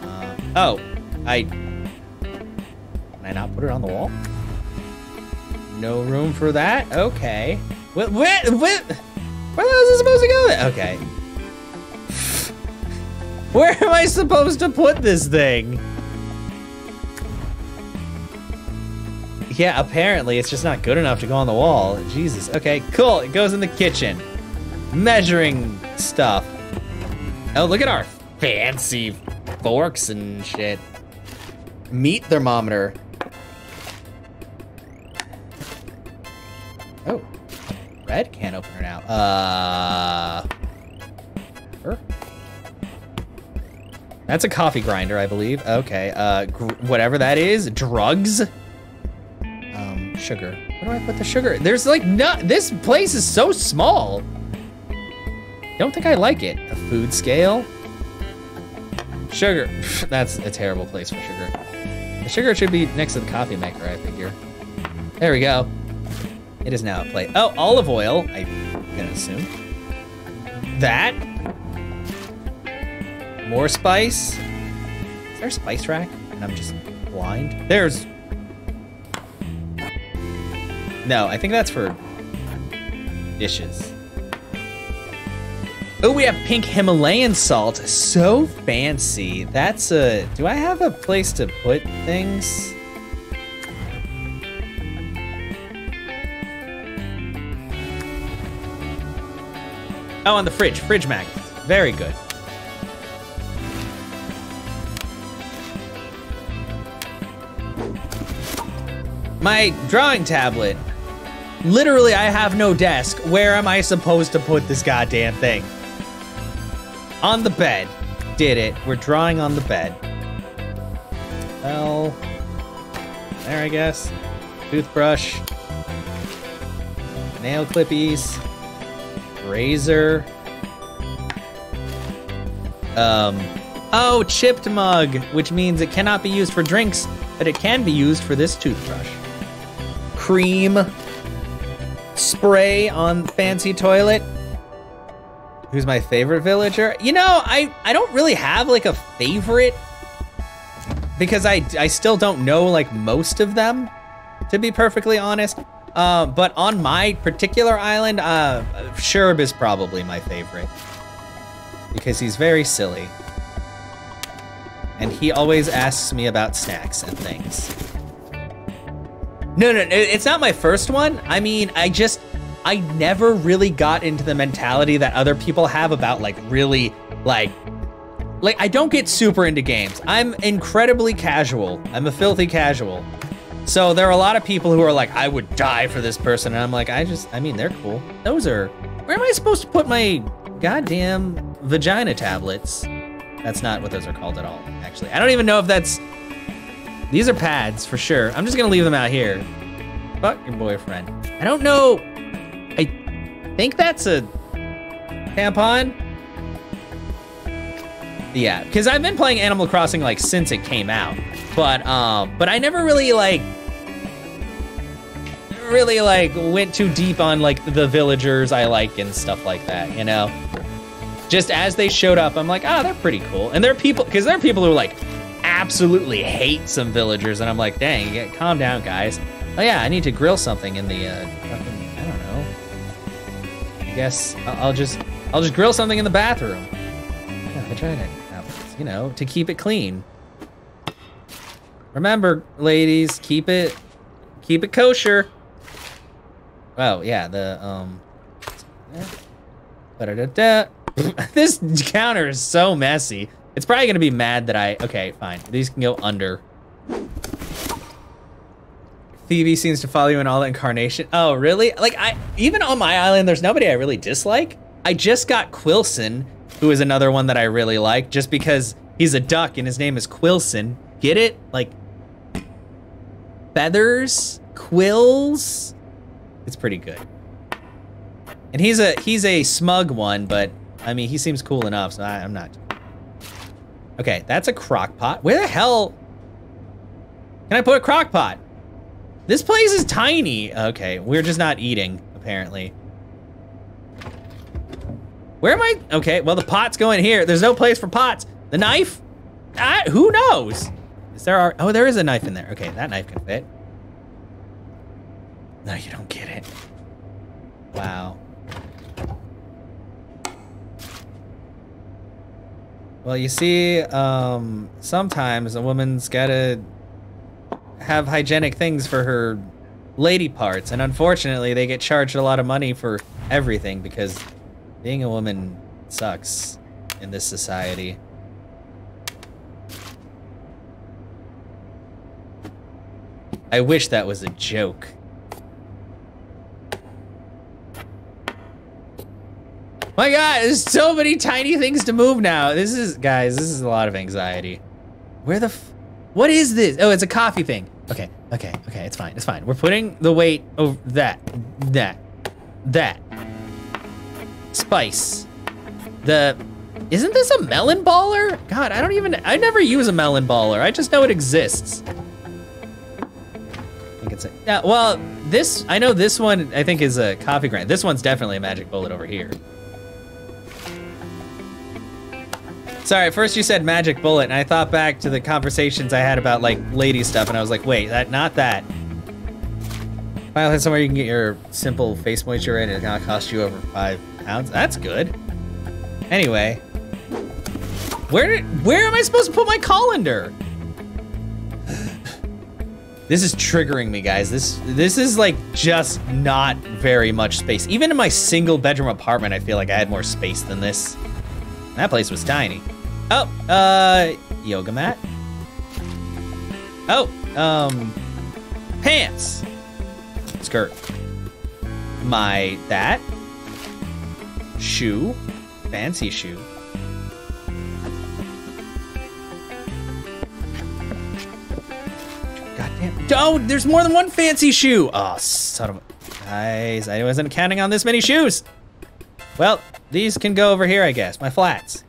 Uh, oh, I... Can I not put it on the wall? No room for that? Okay. What, what, what? Where was it supposed to go? Okay. Where am I supposed to put this thing? Yeah, apparently it's just not good enough to go on the wall. Jesus. Okay, cool. It goes in the kitchen. Measuring stuff. Oh, look at our fancy forks and shit. Meat thermometer. Oh, red can opener now. Uh, sure. That's a coffee grinder, I believe. Okay, uh, whatever that is. Drugs. Um, sugar. Where do I put the sugar? There's like no. This place is so small. Don't think I like it. A food scale. Sugar. That's a terrible place for sugar. The sugar should be next to the coffee maker, I figure. There we go. It is now a plate. Oh, olive oil, I'm gonna assume. That. More spice. Is there a spice rack? And I'm just blind? There's... No, I think that's for dishes. Oh, we have pink Himalayan salt. So fancy. That's a... Do I have a place to put things? Oh, on the fridge. Fridge magnets. Very good. My drawing tablet. Literally, I have no desk. Where am I supposed to put this goddamn thing? On the bed. Did it. We're drawing on the bed. Well, there I guess. Toothbrush. Nail clippies razor. Um, oh, chipped mug, which means it cannot be used for drinks, but it can be used for this toothbrush. Cream spray on fancy toilet. Who's my favorite villager? You know, I, I don't really have like a favorite because I, I still don't know like most of them, to be perfectly honest. Uh, but on my particular island, uh, Sherb is probably my favorite. Because he's very silly. And he always asks me about snacks and things. No, no, it's not my first one. I mean, I just, I never really got into the mentality that other people have about like really, like, like I don't get super into games. I'm incredibly casual. I'm a filthy casual. So there are a lot of people who are like, I would die for this person. And I'm like, I just, I mean, they're cool. Those are, where am I supposed to put my goddamn vagina tablets? That's not what those are called at all, actually. I don't even know if that's, these are pads for sure. I'm just gonna leave them out here. Fuck your boyfriend. I don't know. I think that's a tampon. Yeah, because I've been playing Animal Crossing like since it came out, but um, but I never really like really like went too deep on like the villagers I like and stuff like that, you know. Just as they showed up, I'm like, oh, they're pretty cool. And there are people, because there are people who are like absolutely hate some villagers, and I'm like, dang, get, calm down, guys. Oh yeah, I need to grill something in the, uh, fucking, I don't know. I guess I'll, just, I'll just grill something in the bathroom. Yeah, vagina you know, to keep it clean. Remember, ladies, keep it, keep it kosher. Oh yeah, the um. Da -da -da this counter is so messy. It's probably gonna be mad that I. Okay, fine. These can go under. Phoebe seems to follow you in all incarnation. Oh, really? Like I even on my island, there's nobody I really dislike. I just got Quillson, who is another one that I really like, just because he's a duck and his name is Quillson. Get it? Like feathers, quills. It's pretty good. And he's a he's a smug one, but I mean he seems cool enough, so I, I'm not. Okay, that's a crock pot. Where the hell can I put a crock pot? This place is tiny. Okay, we're just not eating, apparently. Where am I? Okay, well, the pot's going here. There's no place for pots. The knife? I, who knows? Is there? Are, oh, there is a knife in there. Okay, that knife can fit. No, you don't get it. Wow. Well, you see, um, sometimes a woman's gotta have hygienic things for her lady parts, and unfortunately, they get charged a lot of money for everything because being a woman sucks in this society. I wish that was a joke. My god, there's so many tiny things to move now. This is, guys, this is a lot of anxiety. Where the what is this? Oh, it's a coffee thing. Okay, okay, okay, it's fine, it's fine. We're putting the weight over that, that, that. Spice. The, isn't this a melon baller? God, I don't even, I never use a melon baller. I just know it exists. I think it's a, yeah, well, this, I know this one, I think is a coffee grind. This one's definitely a magic bullet over here. Sorry, first you said magic bullet, and I thought back to the conversations I had about like lady stuff, and I was like, wait, that not that. Finally, have somewhere you can get your simple face moisture in, and it's gonna cost you over five pounds. That's good. Anyway, where where am I supposed to put my colander? This is triggering me, guys. This this is like just not very much space. Even in my single bedroom apartment, I feel like I had more space than this. That place was tiny. Oh, uh, yoga mat. Oh, um, pants. Skirt. My, that. Shoe. Fancy shoe. Goddamn. Oh, there's more than one fancy shoe. Oh, son of a... Guys, I wasn't counting on this many shoes. Well, these can go over here, I guess. My flats.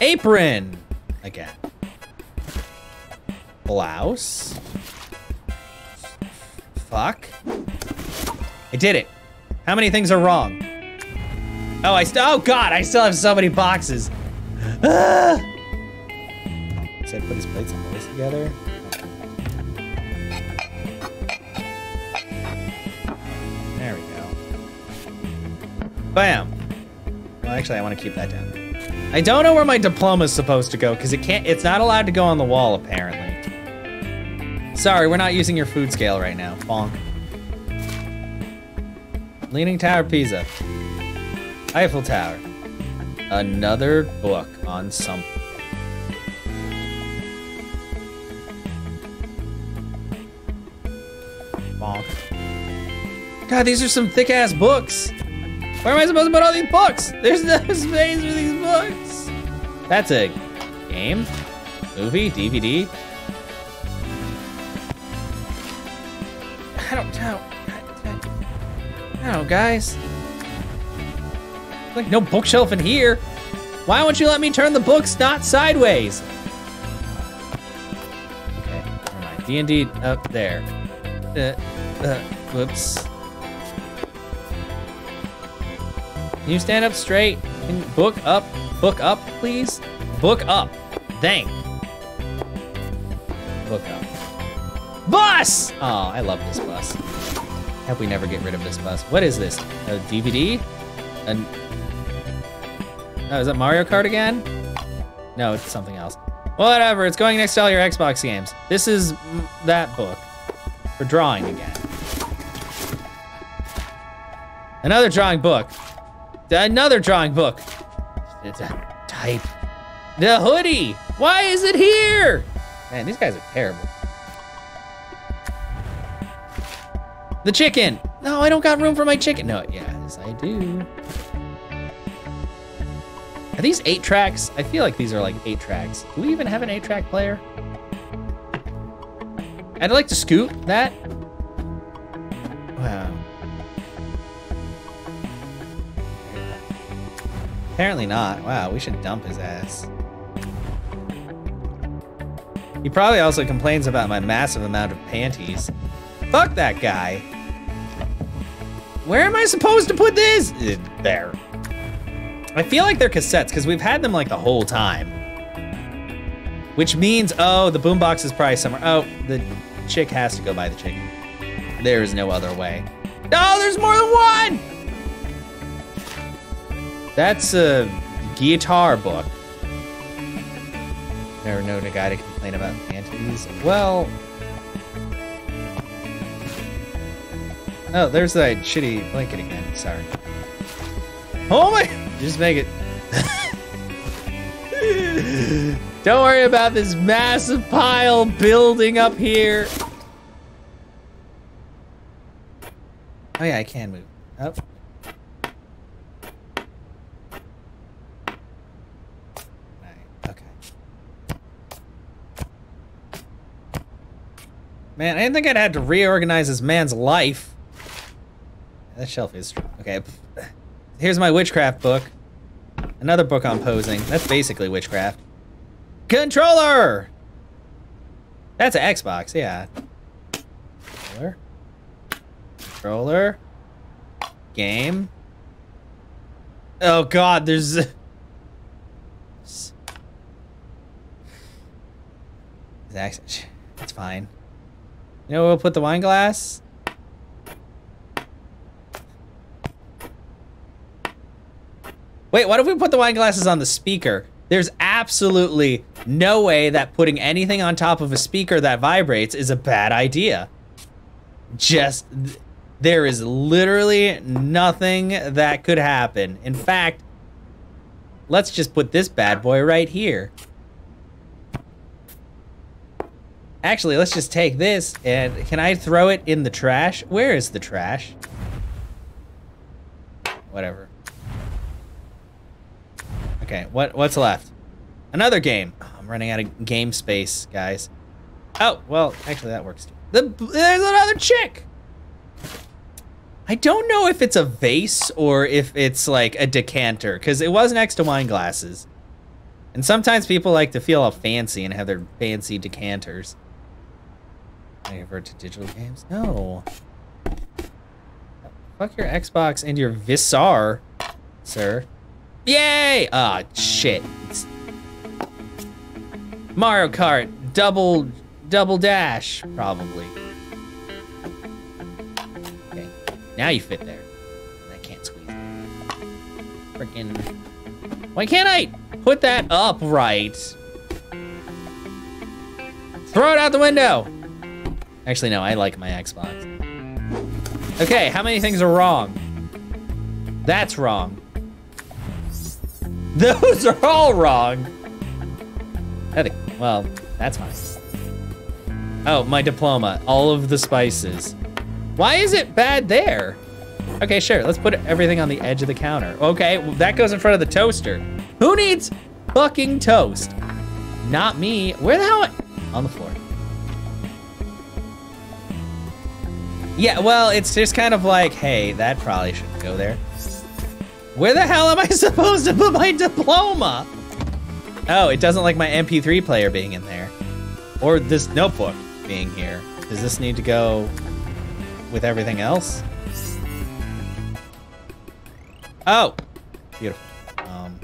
Apron! Again. Blouse. Fuck. I did it. How many things are wrong? Oh, I still- oh god, I still have so many boxes. Ah! Said put his plates and boys together. There we go. Bam. Well, actually, I want to keep that down. I don't know where my diploma is supposed to go because it can't. It's not allowed to go on the wall apparently. Sorry, we're not using your food scale right now. Bonk. Leaning Tower Pisa. Eiffel Tower. Another book on something. God, these are some thick ass books. Where am I supposed to put all these books? There's no space for these books. That's a game, movie, DVD. I don't know. I don't know, guys. Like no bookshelf in here. Why won't you let me turn the books not sideways? Okay, never mind. D&D up there. Uh, uh, whoops. Can you stand up straight? Can book up? Book up, please? Book up. Thank. Book up. Bus! Oh, I love this bus. Hope we never get rid of this bus. What is this? A DVD? An... Oh, is that Mario Kart again? No, it's something else. Whatever, it's going next to all your Xbox games. This is that book. For drawing again. Another drawing book. Another drawing book. It's a type. The hoodie. Why is it here? Man, these guys are terrible. The chicken. No, I don't got room for my chicken. No, yes, I do. Are these eight tracks? I feel like these are like eight tracks. Do we even have an eight track player? I'd like to scoot that. Apparently not. Wow, we should dump his ass. He probably also complains about my massive amount of panties. Fuck that guy. Where am I supposed to put this? Uh, there. I feel like they're cassettes because we've had them like the whole time. Which means, oh, the boombox is probably somewhere. Oh, the chick has to go buy the chicken. There is no other way. Oh, there's more than one! That's a guitar book. Never known a guy to complain about panties. Well... Oh, there's that shitty blanket again. Sorry. Oh my... Just make it... Don't worry about this massive pile building up here. Oh yeah, I can move. Up. Oh. Man, I didn't think I'd have to reorganize this man's life. That shelf is okay. Here's my witchcraft book. Another book on posing. That's basically witchcraft. Controller! That's an Xbox, yeah. Controller. Controller. Game. Oh god, there's... It's fine. You know we'll put the wine glass? Wait, what if we put the wine glasses on the speaker? There's absolutely no way that putting anything on top of a speaker that vibrates is a bad idea. Just, there is literally nothing that could happen. In fact, let's just put this bad boy right here. Actually, let's just take this and can I throw it in the trash? Where is the trash? Whatever. Okay, what what's left? Another game. Oh, I'm running out of game space, guys. Oh, well, actually that works too. The, there's another chick! I don't know if it's a vase or if it's like a decanter, because it was next to wine glasses. And sometimes people like to feel all fancy and have their fancy decanters. Revert to digital games? No. Fuck your Xbox and your Visar, sir. Yay! Ah, oh, shit. Mario Kart, double, double dash, probably. Okay, now you fit there. I can't squeeze. Freaking. Why can't I put that up right? Throw it out the window! Actually, no, I like my Xbox. Okay, how many things are wrong? That's wrong. Those are all wrong. Well, that's fine. Oh, my diploma. All of the spices. Why is it bad there? Okay, sure. Let's put everything on the edge of the counter. Okay, well, that goes in front of the toaster. Who needs fucking toast? Not me. Where the hell? On the floor. Yeah, well, it's just kind of like, hey, that probably shouldn't go there. Where the hell am I supposed to put my diploma? Oh, it doesn't like my MP3 player being in there. Or this notebook being here. Does this need to go with everything else? Oh, beautiful. Um,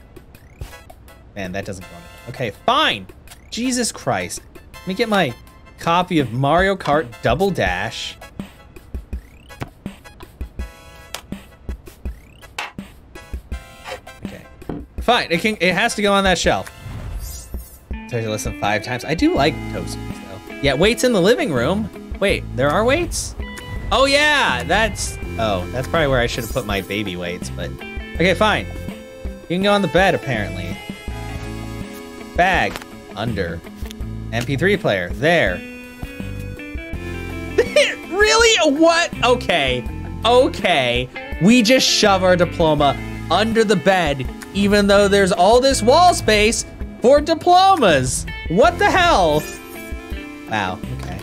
man, that doesn't go on. Okay, fine. Jesus Christ. Let me get my copy of Mario Kart Double Dash. Fine. It can. It has to go on that shelf. Told you listen five times. I do like toasters though. Yeah, weights in the living room. Wait, there are weights? Oh yeah, that's. Oh, that's probably where I should have put my baby weights, but okay, fine. You can go on the bed apparently. Bag under. MP3 player there. really? What? Okay. Okay. We just shove our diploma under the bed, even though there's all this wall space for diplomas. What the hell? Wow. Okay.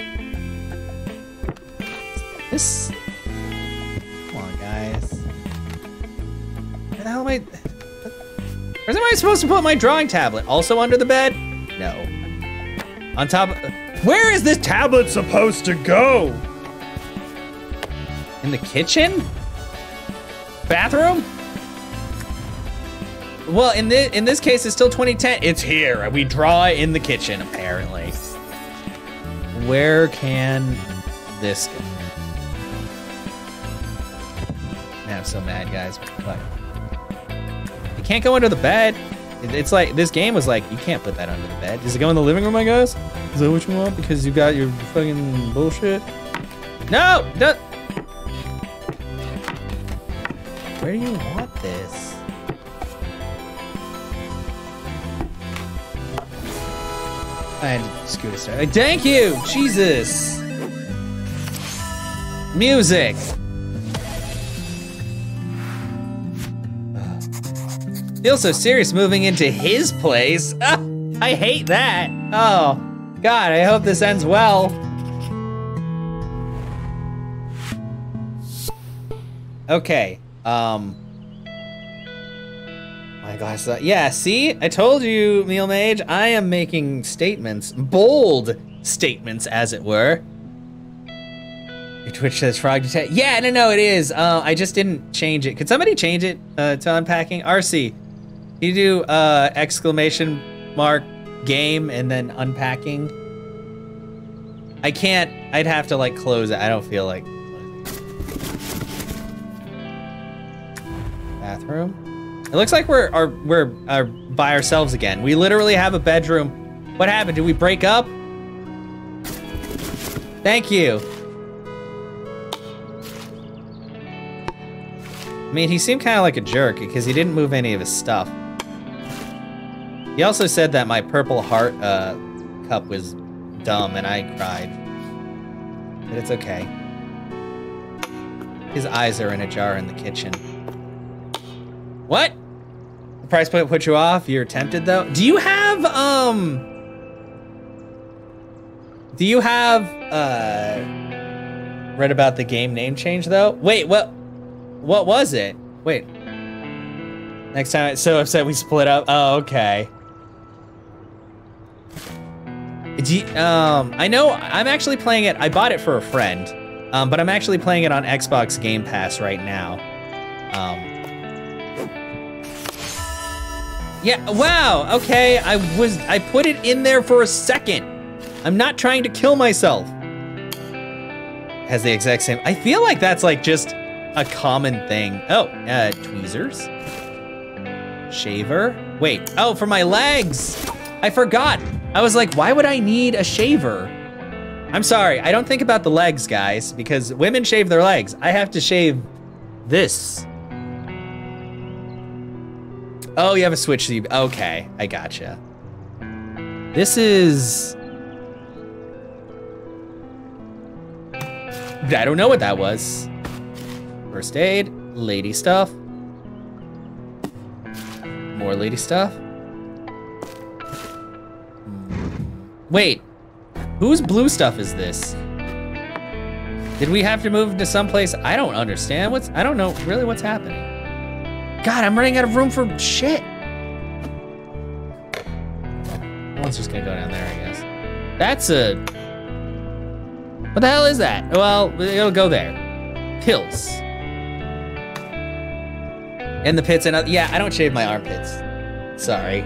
This. Come on, guys. Where the hell am I? Where am I supposed to put my drawing tablet? Also under the bed? No. On top. Of, where is this tablet supposed to go? In the kitchen? Bathroom? Well, in this in this case, it's still 2010. It's here. We draw in the kitchen, apparently. Where can this go? Man, I'm so mad, guys. What? It can't go under the bed. It's like this game was like, you can't put that under the bed. Does it go in the living room, I guess? Is that what you want? Because you got your fucking bullshit. No, no. Where do you want this? I had to scoot a start. Like, thank you, Jesus. Music. Feels so serious moving into his place. Ah, I hate that. Oh, God, I hope this ends well. Okay, um... My glasses. Uh, yeah, see? I told you, Meal Mage, I am making statements. Bold statements, as it were. Twitch says frog detect. Yeah, no, no, it is. Uh, I just didn't change it. Could somebody change it uh, to unpacking? RC, you do uh, exclamation mark game and then unpacking? I can't. I'd have to like close it. I don't feel like. Bathroom. It looks like we're are we're are by ourselves again. We literally have a bedroom. What happened? Did we break up? Thank you. I mean, he seemed kind of like a jerk because he didn't move any of his stuff. He also said that my purple heart uh, cup was dumb and I cried. But it's okay. His eyes are in a jar in the kitchen. What? Price point put you off? You're tempted though? Do you have, um... Do you have, uh... Read about the game name change though? Wait, what? What was it? Wait. Next time, so upset we split up. Oh, okay. You, um, I know I'm actually playing it. I bought it for a friend, um, but I'm actually playing it on Xbox Game Pass right now. Um, yeah, wow, okay, I was, I put it in there for a second. I'm not trying to kill myself. Has the exact same, I feel like that's like just a common thing. Oh, uh, tweezers. Shaver. Wait, oh, for my legs. I forgot. I was like, why would I need a shaver? I'm sorry, I don't think about the legs, guys, because women shave their legs. I have to shave this. Oh, you have a switch seat. Okay, I gotcha. This is... I don't know what that was. First aid, lady stuff. More lady stuff. Hmm. Wait, whose blue stuff is this? Did we have to move to someplace? I don't understand. What's, I don't know really what's happening. God, I'm running out of room for shit. One's just gonna go down there, I guess. That's a, what the hell is that? Well, it'll go there. Pills. In the pits and, uh, yeah, I don't shave my armpits. Sorry.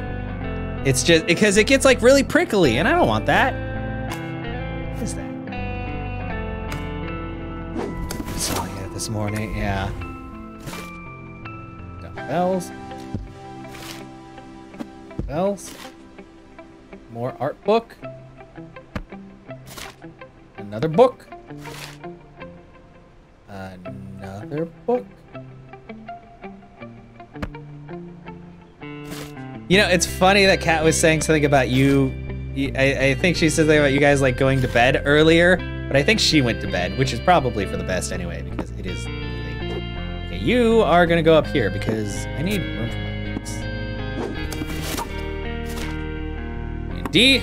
It's just, because it gets like really prickly and I don't want that. What is that? Saw it this morning, yeah. Bells. Bells. More art book. Another book. Another book. You know, it's funny that Kat was saying something about you. I, I think she said something about you guys like going to bed earlier, but I think she went to bed, which is probably for the best anyway, because it is you are gonna go up here because I need room for my books. And D.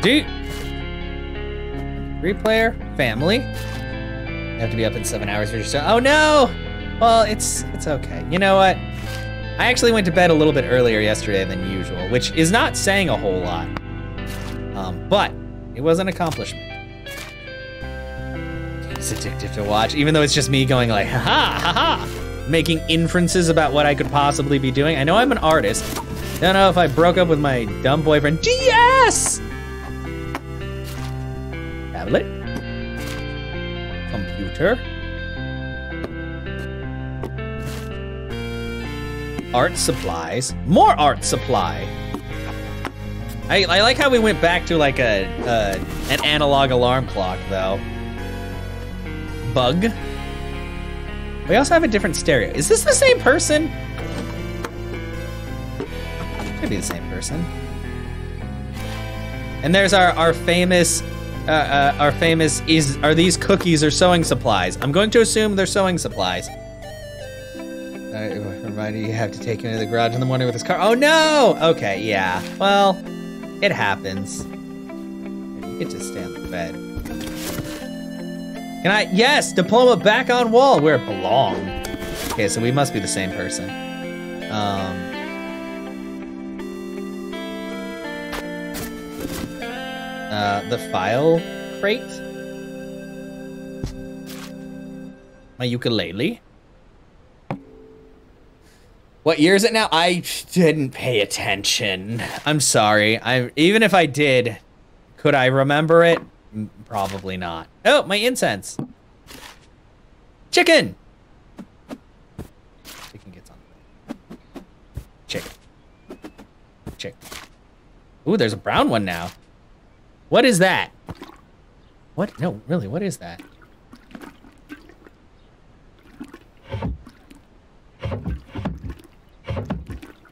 D. Three player, family. You have to be up in seven hours for your stuff. Oh no! Well, it's it's okay. You know what? I actually went to bed a little bit earlier yesterday than usual, which is not saying a whole lot. Um, but it was an accomplishment. It's addictive to watch, even though it's just me going like, haha, haha, making inferences about what I could possibly be doing. I know I'm an artist. Don't know if I broke up with my dumb boyfriend. DS! Tablet. Computer. art supplies. More art supply. I, I like how we went back to like a uh, an analog alarm clock though. Bug. We also have a different stereo. Is this the same person? Could be the same person. And there's our our famous uh, uh, our famous is are these cookies or sewing supplies? I'm going to assume they're sewing supplies. Uh, reminder you have to take him to the garage in the morning with his car. Oh no! Okay, yeah. Well, it happens. You get to stay on the bed. Can I? Yes! Diploma back on wall where it belonged. Okay, so we must be the same person. Um. Uh, the file crate? My ukulele? What year is it now? I didn't pay attention. I'm sorry. I even if I did, could I remember it? Probably not. Oh, my incense. Chicken. Chicken gets on. the way. Chicken. Chicken. Ooh, there's a brown one now. What is that? What? No, really, what is that?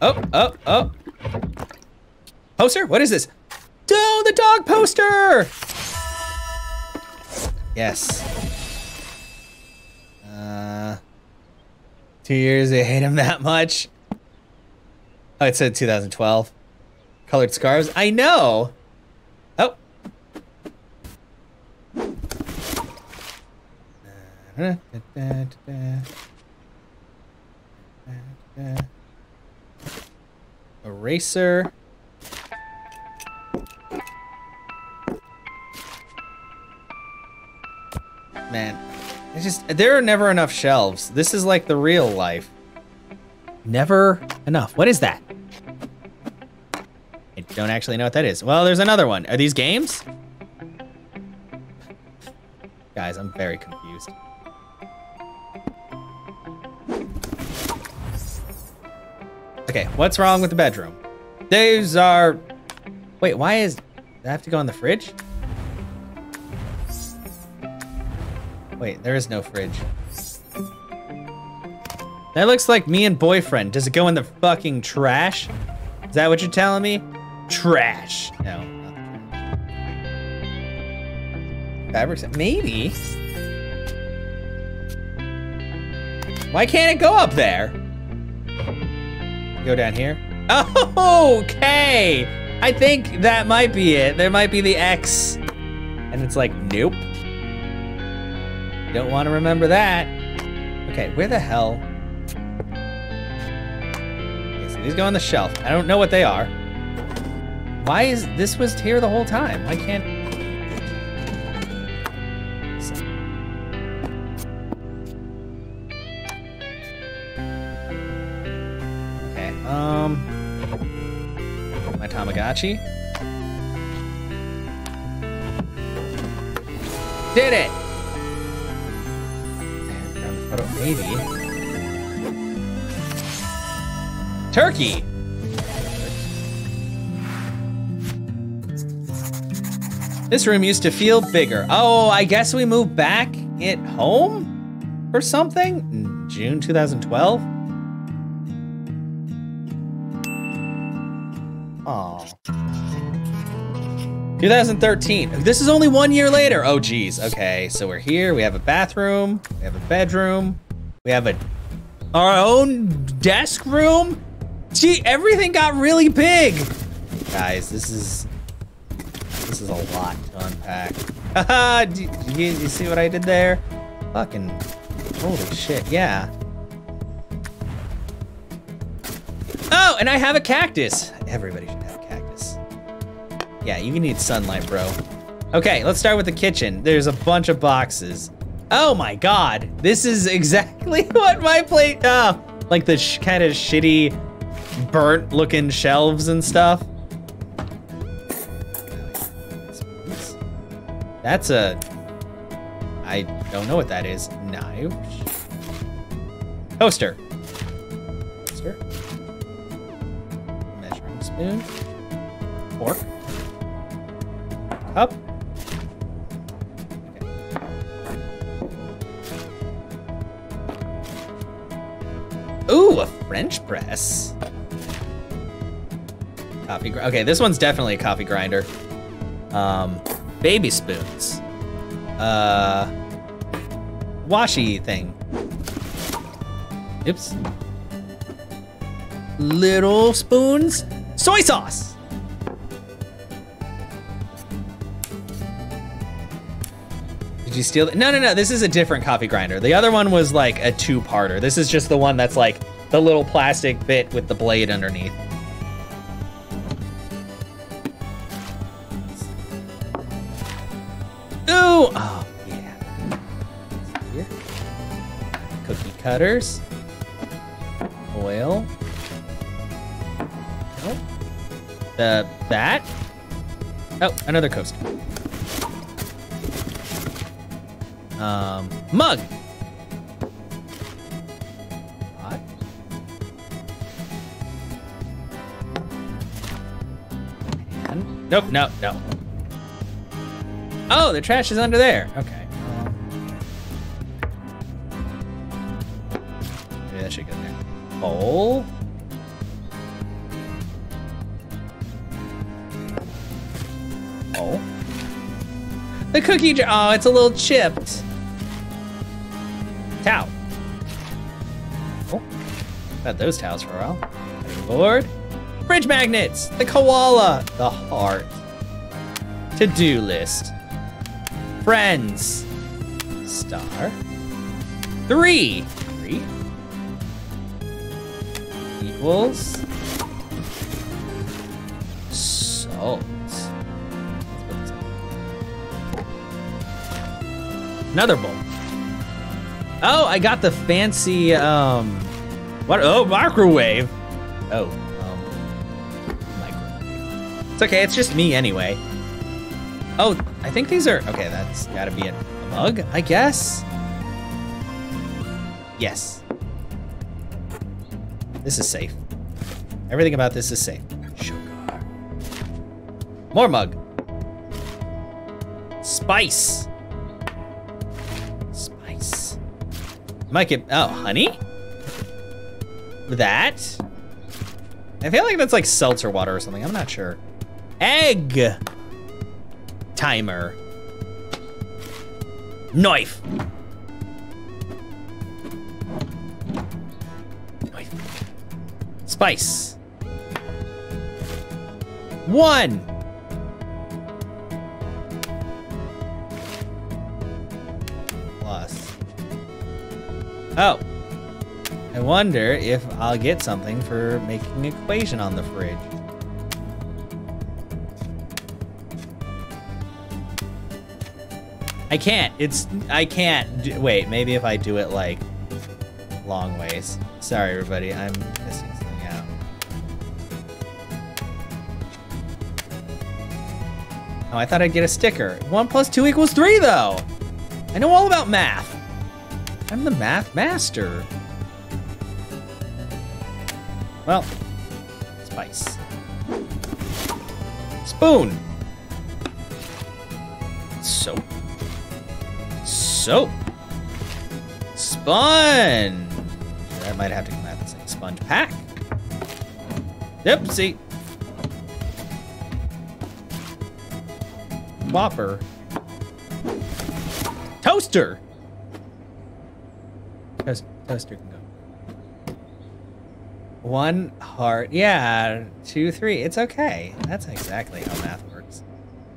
Oh, oh, oh. Poster? What is this? Oh, the dog poster! Yes. Uh, two years, they hate him that much. Oh, it said 2012. Colored scarves. I know. Oh. Eraser. Man, it's just, there are never enough shelves. This is like the real life. Never enough. What is that? I don't actually know what that is. Well, there's another one. Are these games? Guys, I'm very confused. Okay, what's wrong with the bedroom? These are... Wait, why is... I have to go in the fridge? Wait, there is no fridge. That looks like me and boyfriend. Does it go in the fucking trash? Is that what you're telling me? Trash. No. Fabric, maybe. Why can't it go up there? Go down here. Oh, okay. I think that might be it. There might be the X. And it's like, nope. Don't want to remember that. Okay, where the hell? Okay, so these go on the shelf. I don't know what they are. Why is this was here the whole time? Why can't? Okay. Um. My Tamagotchi. Did it! Maybe. Turkey! This room used to feel bigger. Oh, I guess we moved back it home or something? June 2012? 2013. This is only one year later. Oh, geez. Okay, so we're here. We have a bathroom. We have a bedroom. We have a our own desk room. Gee, everything got really big. Guys, this is this is a lot to unpack. Do, do you, you see what I did there? Fucking, holy shit, yeah. Oh, and I have a cactus. Everybody Yeah, you can need sunlight, bro. Okay, let's start with the kitchen. There's a bunch of boxes. Oh my god, this is exactly what my plate, oh, like the kind of shitty, burnt looking shelves and stuff. That's a, I don't know what that is. Knife. Toaster. Toaster. Measuring spoon. Fork. Okay. Ooh, a French press. Coffee. Okay, this one's definitely a coffee grinder. Um, baby spoons. Uh, washy thing. Oops. Little spoons. Soy sauce. You steal? No, no, no. This is a different coffee grinder. The other one was like a two-parter. This is just the one that's like the little plastic bit with the blade underneath. Ooh! Oh, yeah. Here. Cookie cutters. Oil. Oh. The that. Oh, another coaster. Um, mug. Hot. And nope, no, no. Oh, the trash is under there. Okay. Maybe that should go there. Bowl. Oh. The cookie jar. Oh, it's a little chipped. Towel. Oh. Had those towels for a while. Lord. Fridge magnets. The koala. The heart. To-do list. Friends. Star. Three. Three. Equals. Salt. Another bowl. Oh, I got the fancy, um, what? Oh, microwave. Oh, um, microwave. It's okay, it's just me anyway. Oh, I think these are, okay, that's gotta be a mug, I guess? Yes. This is safe. Everything about this is safe. Sugar. More mug. Spice. Spice. Might get, oh, honey? That? I feel like that's like seltzer water or something, I'm not sure. Egg! Timer. Knife. Knife. Spice. One. Oh. I wonder if I'll get something for making equation on the fridge. I can't. It's I can't. Wait, maybe if I do it like long ways. Sorry, everybody. I'm missing something out. Oh, I thought I'd get a sticker. One plus two equals three, though. I know all about math. I'm the math master. Well, spice. Spoon. Soap. Soap. Sponge. That might have to come out the same sponge pack. Yep, see. Whopper. Toaster. Toast, toaster can go. One heart. Yeah, two, three. It's okay. That's exactly how math works.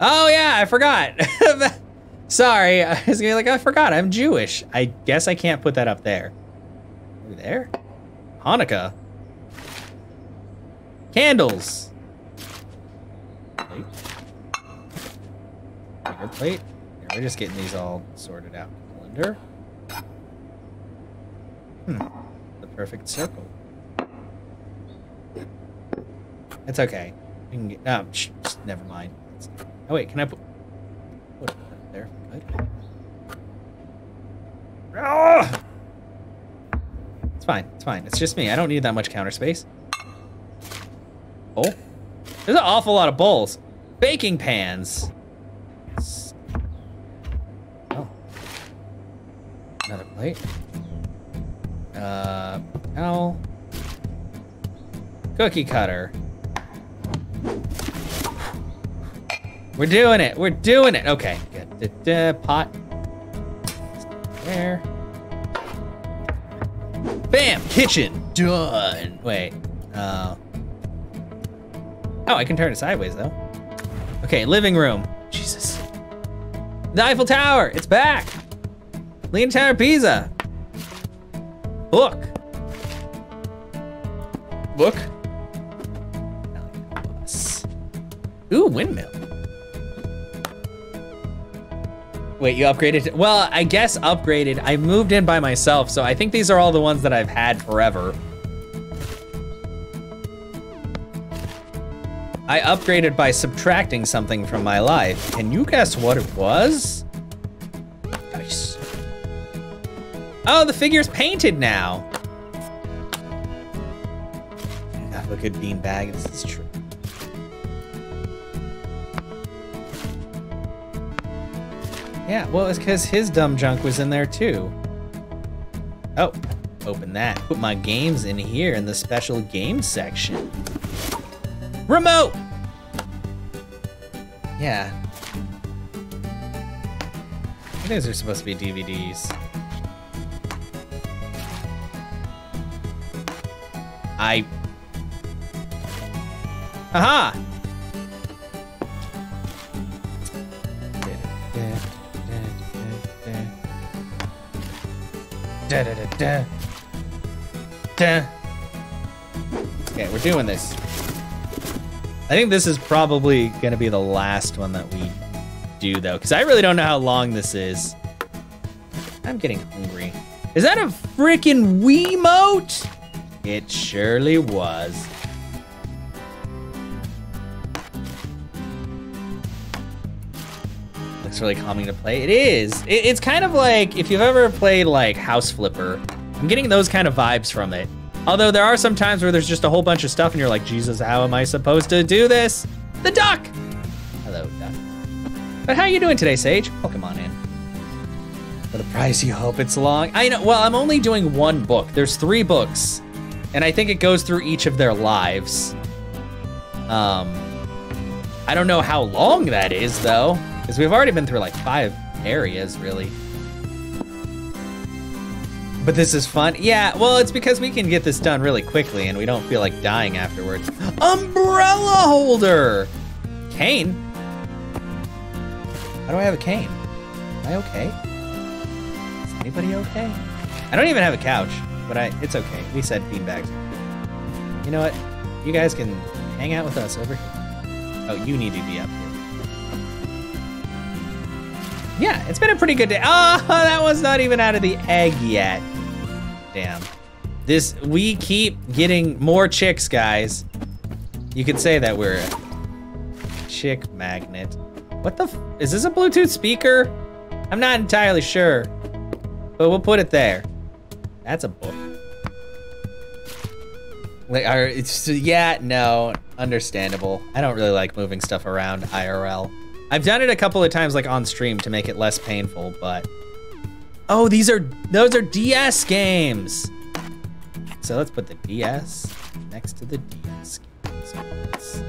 Oh, yeah, I forgot. Sorry, I was gonna be like, I forgot, I'm Jewish. I guess I can't put that up there. Over there? Hanukkah. Candles. Plate. Bigger plate. We're just getting these all sorted out. Blender. Hmm. The perfect circle. It's okay. We can get. Oh, sh never mind. Oh wait, can I put? Put it there. Good. Ah! It's fine. It's fine. It's just me. I don't need that much counter space. Oh, There's an awful lot of bowls. Baking pans. Oh. Another plate. Uh, towel. Cookie cutter. We're doing it. We're doing it. Okay, good. Da, da, pot. There. Bam! Kitchen. Done. Wait. Uh. Oh, I can turn it sideways, though. Okay, living room. Jesus. The Eiffel Tower. It's back. Leaning Tower Pisa. Book. Book. Ooh, windmill. Wait, you upgraded? Well, I guess upgraded. I moved in by myself, so I think these are all the ones that I've had forever. I upgraded by subtracting something from my life. Can you guess what it was? Oh, the figure's painted now. I have a good bean bag. This is true. Yeah, well, it's because his dumb junk was in there too. Oh, open that. Put my games in here in the special game section. Remote! Yeah. These are supposed to be DVDs. I... Aha! Da, da. Okay, we're doing this. I think this is probably gonna be the last one that we do though, because I really don't know how long this is. I'm getting hungry. Is that a freaking Wiimote? It surely was. Looks really calming to play. It is. It, it's kind of like if you've ever played like House Flipper. I'm getting those kind of vibes from it. Although there are some times where there's just a whole bunch of stuff and you're like, Jesus, how am I supposed to do this? The duck! Hello, duck. But how are you doing today, Sage? Oh, come on in. For the price you hope it's long. I know, well, I'm only doing one book. There's three books. And I think it goes through each of their lives. Um, I don't know how long that is, though. Because we've already been through like five areas, really. But this is fun. Yeah, well, it's because we can get this done really quickly and we don't feel like dying afterwards. Umbrella holder! Cane? Why do I have a cane? Am I okay? Is anybody okay? I don't even have a couch, but I it's okay. We said beanbags. You know what? You guys can hang out with us over here. Oh, you need to be up here. Yeah, it's been a pretty good day. Oh, that one's not even out of the egg yet. Damn. This, we keep getting more chicks, guys. You could say that we're a chick magnet. What the, is this a Bluetooth speaker? I'm not entirely sure, but we'll put it there. That's a book. Like, are, it's, yeah, no, understandable. I don't really like moving stuff around IRL. I've done it a couple of times like on stream to make it less painful, but Oh, these are those are DS games. So let's put the DS next to the DS games.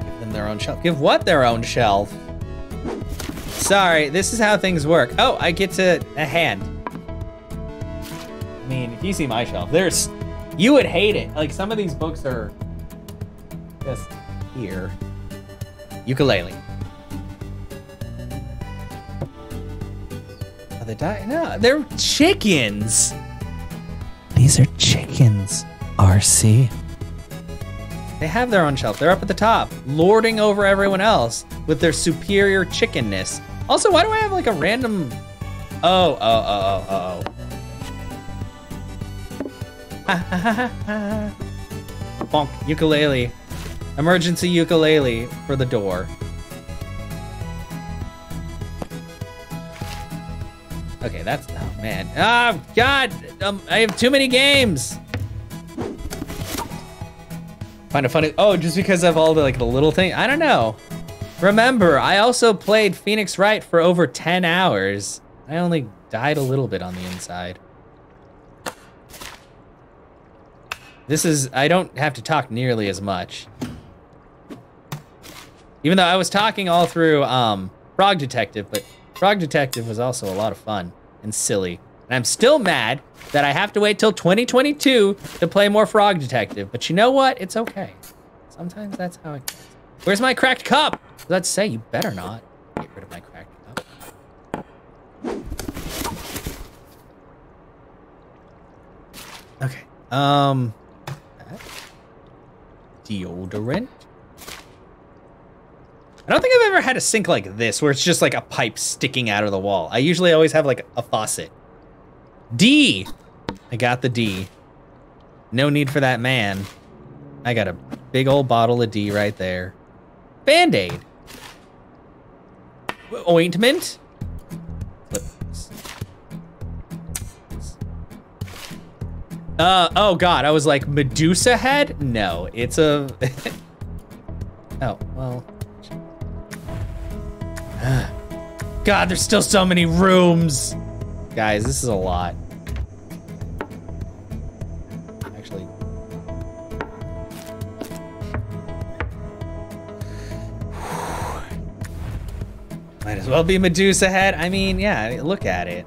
Give them their own shelf. Give what their own shelf? Sorry, this is how things work. Oh, I get to a hand. I mean, if you see my shelf, there's you would hate it. Like some of these books are just here. Ukulele. Are they dying? No, they're chickens. These are chickens, RC. They have their own shelf. They're up at the top, lording over everyone else with their superior chickenness. Also, why do I have like a random... Oh, oh, oh, oh, oh. Bonk, ukulele. Emergency ukulele for the door. Okay, that's, oh man. Oh, God, um, I have too many games. Find a funny, oh, just because of all the, like, the little thing, I don't know. Remember, I also played Phoenix Wright for over 10 hours. I only died a little bit on the inside. This is, I don't have to talk nearly as much. Even though I was talking all through um, Frog Detective, but Frog Detective was also a lot of fun and silly. And I'm still mad that I have to wait till 2022 to play more Frog Detective. But you know what? It's okay. Sometimes that's how it goes. Where's my cracked cup? Let's say you better not get rid of my crack. Okay. Um. Deodorant. I don't think I've ever had a sink like this where it's just like a pipe sticking out of the wall. I usually always have like a faucet. D. I got the D. No need for that man. I got a big old bottle of D right there. Band-Aid. Ointment. Uh, oh god, I was like, Medusa head? No, it's a... oh, well... God, there's still so many rooms. Guys, this is a lot. Might as well be Medusa head. I mean, yeah, look at it.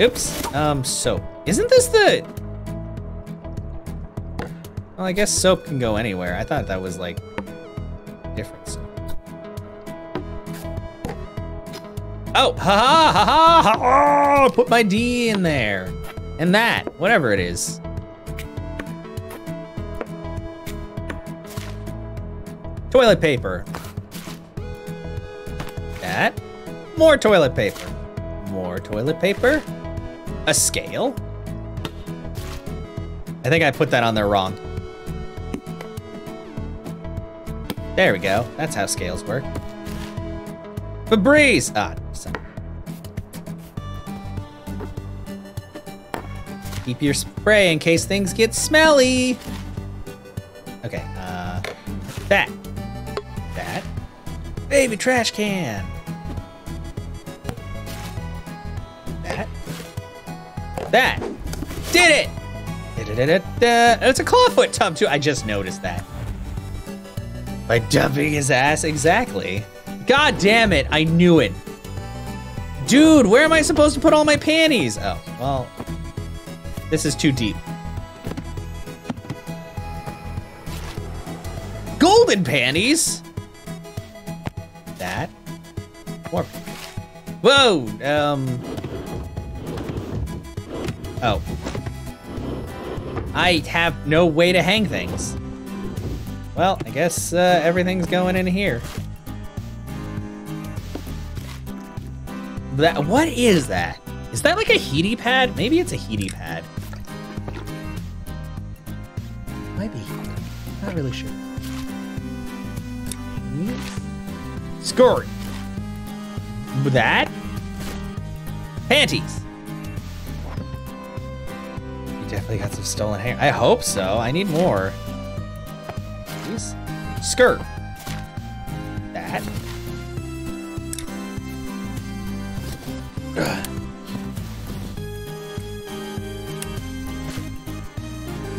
Oops. Um, soap. Isn't this the... Well, I guess soap can go anywhere. I thought that was like different soap. Oh, ha ha ha ha ha! Oh, put my D in there. And that, whatever it is. Toilet paper. That. More toilet paper. More toilet paper. A scale. I think I put that on there wrong. There we go. That's how scales work. Febreze! Ah, Keep your spray in case things get smelly. Okay, uh, that. That. Baby trash can. That. That. Did it! It's a clawfoot tub too. I just noticed that. By dumping his ass, exactly. God damn it, I knew it. Dude, where am I supposed to put all my panties? Oh, well, this is too deep. Golden panties? Whoa, um. Oh. I have no way to hang things. Well, I guess uh, everything's going in here. That what is that? Is that like a heaty pad? Maybe it's a heaty pad. Might be. Not really sure. That? Panties. You definitely got some stolen hair. I hope so. I need more. Please. Skirt. That. Ugh.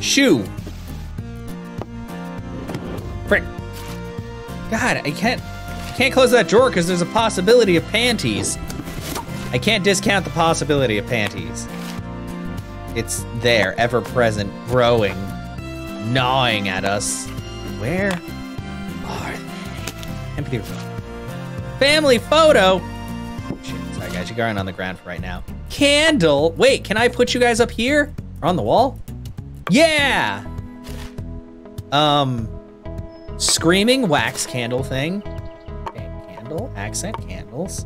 Shoe. Frick. God, I can't can't close that drawer because there's a possibility of panties. I can't discount the possibility of panties. It's there, ever present, growing, gnawing at us. Where are they? Empathy Family photo. Shit, sorry guys, you're going on the ground for right now. Candle. Wait, can I put you guys up here? Or on the wall? Yeah. Um, screaming wax candle thing. Candle, accent candles.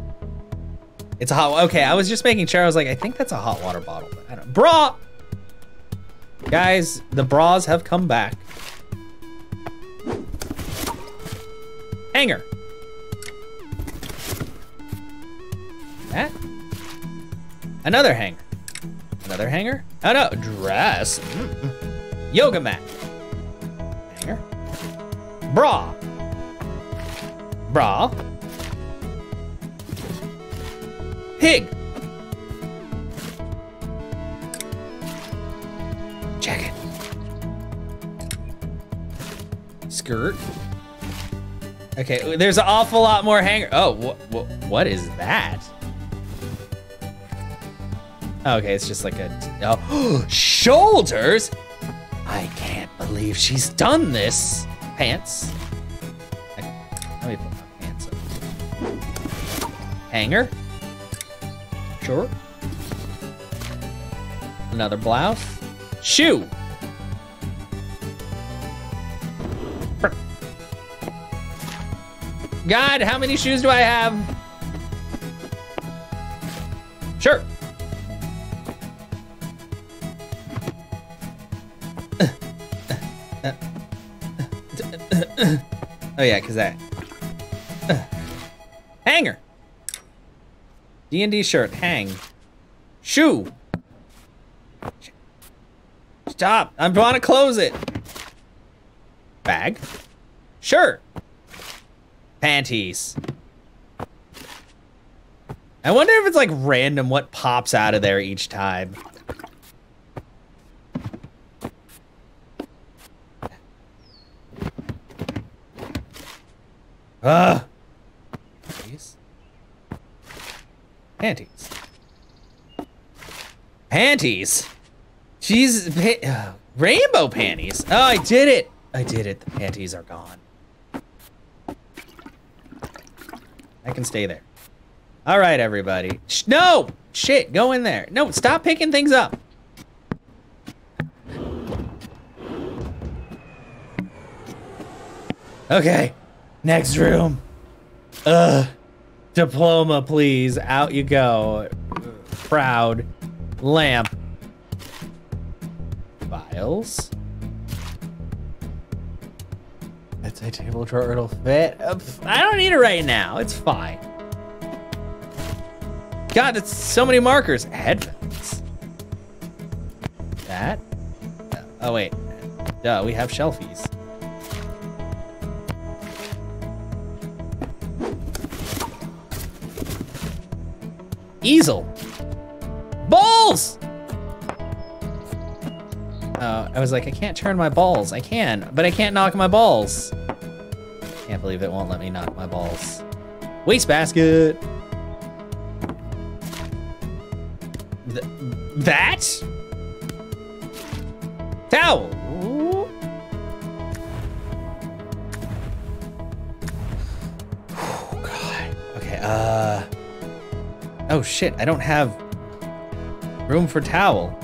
It's a hot, okay, I was just making sure. I was like, I think that's a hot water bottle. I don't, bra! Guys, the bras have come back. Hanger. That. Another hanger. Another hanger. Oh no, dress. Yoga mat. Hanger. Bra. Bra. Pig. Jacket. Skirt. Okay, there's an awful lot more hanger. Oh, what, what, what is that? Okay, it's just like a, oh, shoulders? I can't believe she's done this. Pants. Okay, let me put my pants up. Hanger. Sure. Another blouse. Shoe. God, how many shoes do I have? Sure. oh yeah, cause that. Hanger. D&D shirt, hang. Shoe. Stop, I'm to close it. Bag. Shirt. Panties. I wonder if it's like random what pops out of there each time. Ugh. Panties. Panties. Panties. Jesus. Pa rainbow panties. Oh, I did it. I did it. The panties are gone. I can stay there. All right, everybody. Sh no! Shit, go in there. No, stop picking things up. Okay, next room. Ugh. Diploma, please. Out you go. Proud. Lamp. Files. It's a table drawer, it'll fit. Uh, I don't need it right now, it's fine. God, that's so many markers. Headphones. That? Oh, wait. Duh, we have shelfies. Easel. Balls! Uh, I was like, I can't turn my balls. I can, but I can't knock my balls. Can't believe it won't let me knock my balls. Waste basket. that? Towel. God. Okay, uh... Oh, shit, I don't have room for towel.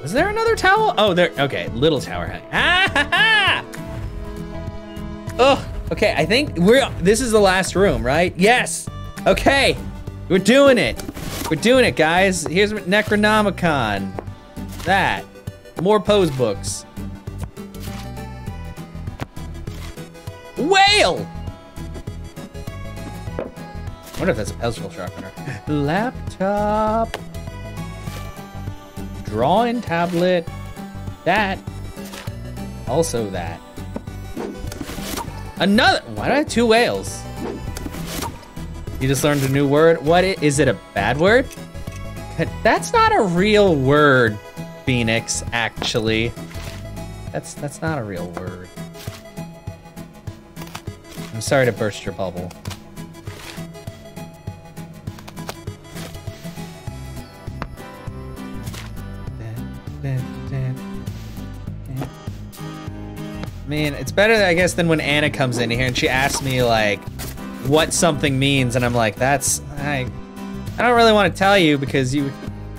Was there another towel? Oh, there, okay, little tower hang. Ah, ha, ha! Oh, okay, I think we're, this is the last room, right? Yes, okay, we're doing it. We're doing it, guys. Here's Necronomicon. That. More pose books. Whale! I wonder if that's a pencil sharpener. Laptop. Drawing tablet. That. Also that. Another. Why do I have two whales? You just learned a new word. What is it? A bad word? That's not a real word, Phoenix. Actually, that's that's not a real word. I'm sorry to burst your bubble. I mean, it's better, I guess, than when Anna comes in here and she asks me, like, what something means, and I'm like, that's, I, I don't really want to tell you because you,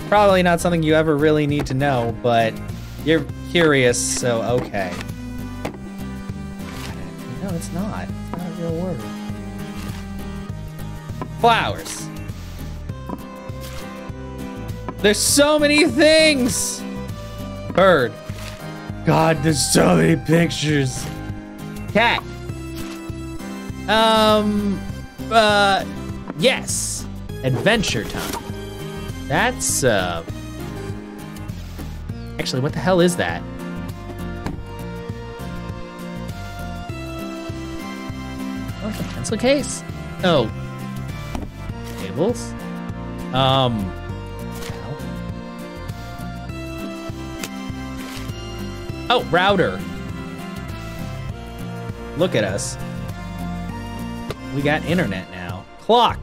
probably not something you ever really need to know, but you're curious, so okay. No, it's not. It's not a real word. Flowers. There's so many things! Bird. God, there's so many pictures. Cat. Um, uh, yes. Adventure time. That's, uh... Actually, what the hell is that? Oh, it's a pencil case? Oh. Tables? Um... Oh, router. Look at us. We got internet now. Clock.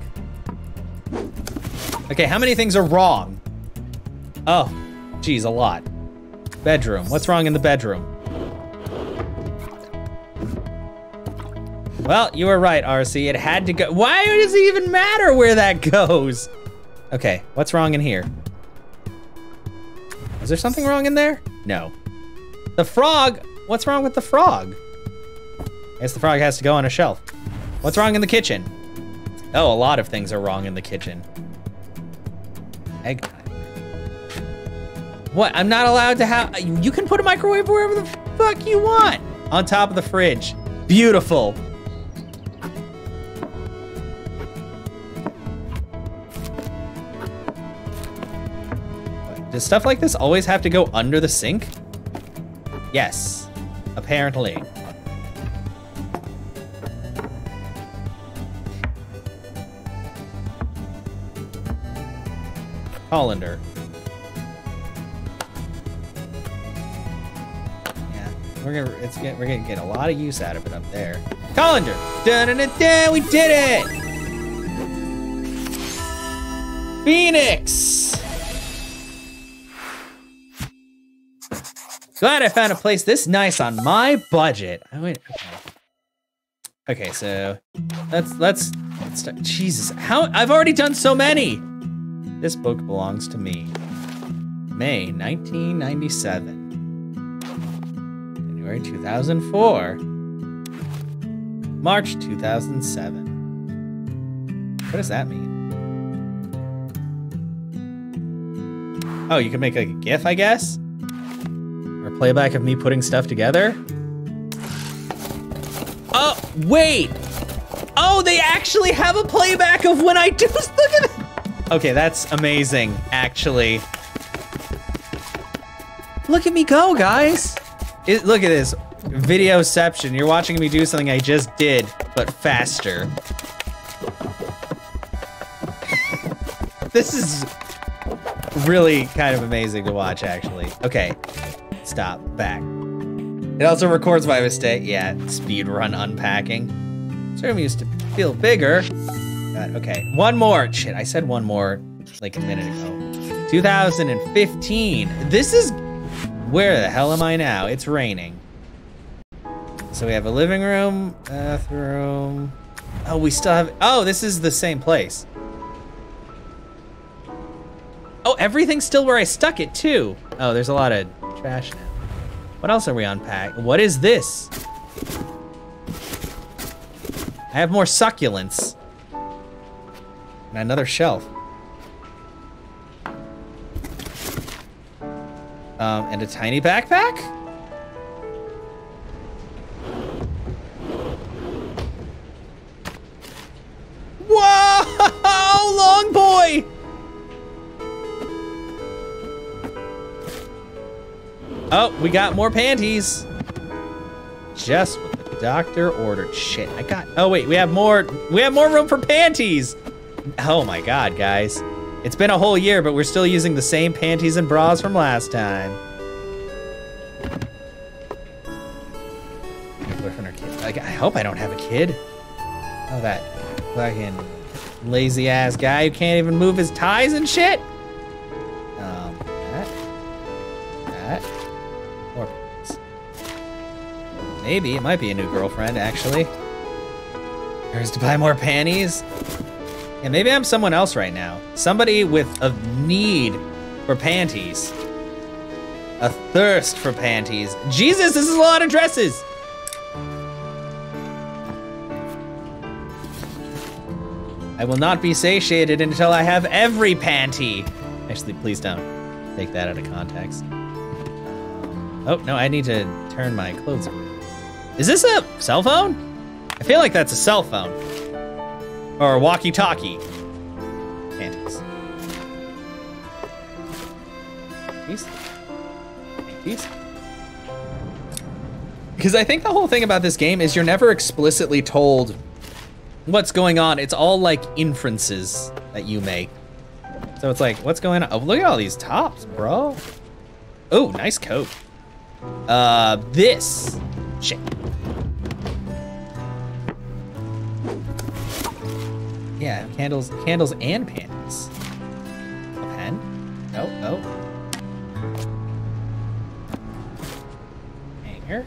Okay, how many things are wrong? Oh, geez, a lot. Bedroom. What's wrong in the bedroom? Well, you were right, RC. It had to go. Why does it even matter where that goes? Okay, what's wrong in here? Is there something wrong in there? No. The frog? What's wrong with the frog? I guess the frog has to go on a shelf. What's wrong in the kitchen? Oh, a lot of things are wrong in the kitchen. Egg. What? I'm not allowed to have. You can put a microwave wherever the fuck you want. On top of the fridge. Beautiful. Does stuff like this always have to go under the sink? Yes. Apparently. Hollander. Yeah, we're gonna it's get we're gonna get a lot of use out of it up there. Colander! Dun dun dun! We did it! Phoenix! Glad I found a place this nice on my budget. Oh, wait, okay. Okay, so let's let's let's start. Jesus, how I've already done so many. This book belongs to me. May 1997. January 2004. March 2007. What does that mean? Oh, you can make like a GIF, I guess? A playback of me putting stuff together? Oh, wait! Oh, they actually have a playback of when I do. Look at it! Okay, that's amazing, actually. Look at me go, guys. It, look at this. Videoception. You're watching me do something I just did, but faster. this is really kind of amazing to watch, actually. Okay, stop, back. It also records my mistake. Yeah, speed run unpacking. Room used to feel bigger. God, okay, one more. Shit, I said one more like a minute ago. 2015. This is where the hell am I now? It's raining. So we have a living room, bathroom. Oh, we still have. Oh, this is the same place. Oh, everything's still where I stuck it too. Oh, there's a lot of trash now. What else are we unpacking? What is this? I have more succulents. And another shelf. Um, and a tiny backpack? We got more panties. Just what the doctor ordered. Shit, I got. Oh wait, we have more. We have more room for panties. Oh my god, guys. It's been a whole year, but we're still using the same panties and bras from last time. Like, I hope I don't have a kid. Oh, that fucking lazy ass guy who can't even move his ties and shit. Maybe it might be a new girlfriend actually. There's to buy more panties. Yeah, maybe I'm someone else right now. Somebody with a need for panties. A thirst for panties. Jesus, this is a lot of dresses! I will not be satiated until I have every panty. Actually, please don't take that out of context. Oh, no, I need to turn my clothes around. Is this a cell phone? I feel like that's a cell phone. Or a walkie-talkie. Because I think the whole thing about this game is you're never explicitly told what's going on. It's all like inferences that you make. So it's like, what's going on? Oh, look at all these tops, bro. Oh, nice coat. Uh, this. Shit. Yeah, candles, candles and panties. A pen? Oh, oh. Hanger.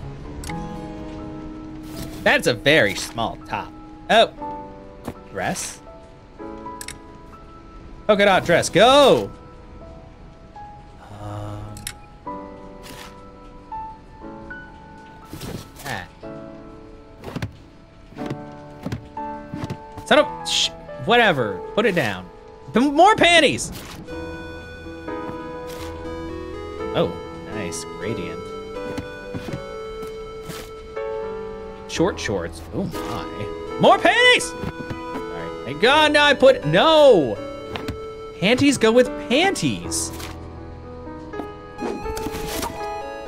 That's a very small top. Oh. Dress. Polka dot dress, go! Son of, sh whatever, put it down. More panties! Oh, nice, gradient. Short shorts, oh my. More panties! Alright, thank God, now I put, no! Panties go with panties.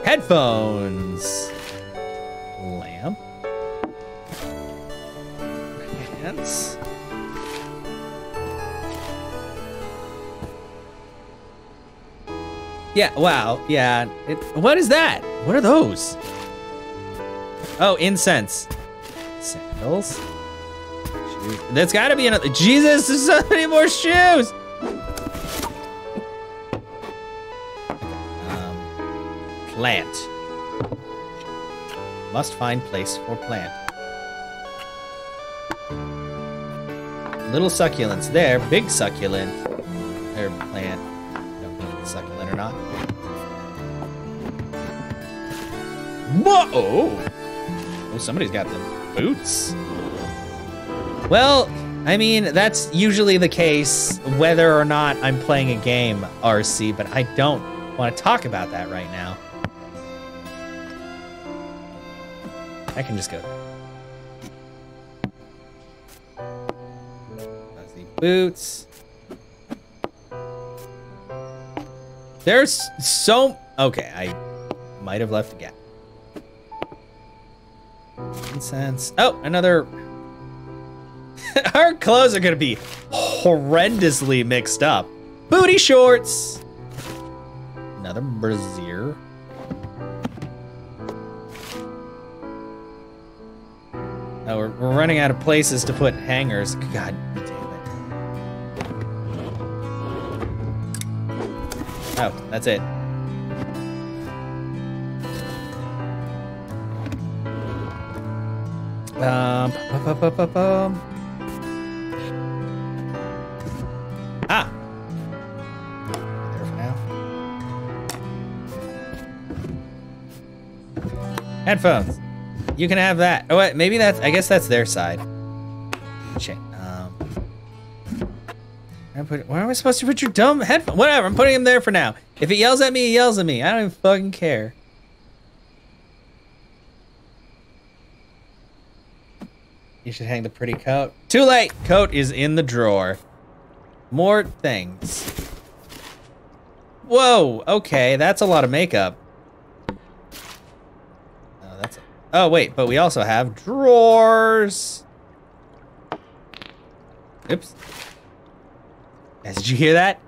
Headphones. Pants. Yeah, wow, yeah. It, what is that? What are those? Oh, incense. Sandals. Shoes. That's gotta be another. Jesus, there's so many more shoes! Um, plant. Must find place for plant. Little succulents there, big succulent. Or plant. Don't know if it's succulent or not. Whoa! Oh. oh, somebody's got the boots. Well, I mean, that's usually the case whether or not I'm playing a game, RC, but I don't want to talk about that right now. I can just go there. Boots. There's so... Okay, I might have left a gap. Incense. Oh, another... Our clothes are gonna be horrendously mixed up. Booty shorts. Another brassiere. Oh, we're, we're running out of places to put hangers. God that's it. Um, bu- bu- bum. Ah. There for now. Headphones. You can have that. Oh, wait, maybe that's. I guess that's their side. Shit. Put, where am I supposed to put your dumb headphone? Whatever. I'm putting them there for now. If it yells at me, it yells at me. I don't even fucking care. You should hang the pretty coat. Too late. Coat is in the drawer. More things. Whoa. Okay, that's a lot of makeup. Oh, that's. A, oh wait, but we also have drawers. Oops. Guys, did you hear that?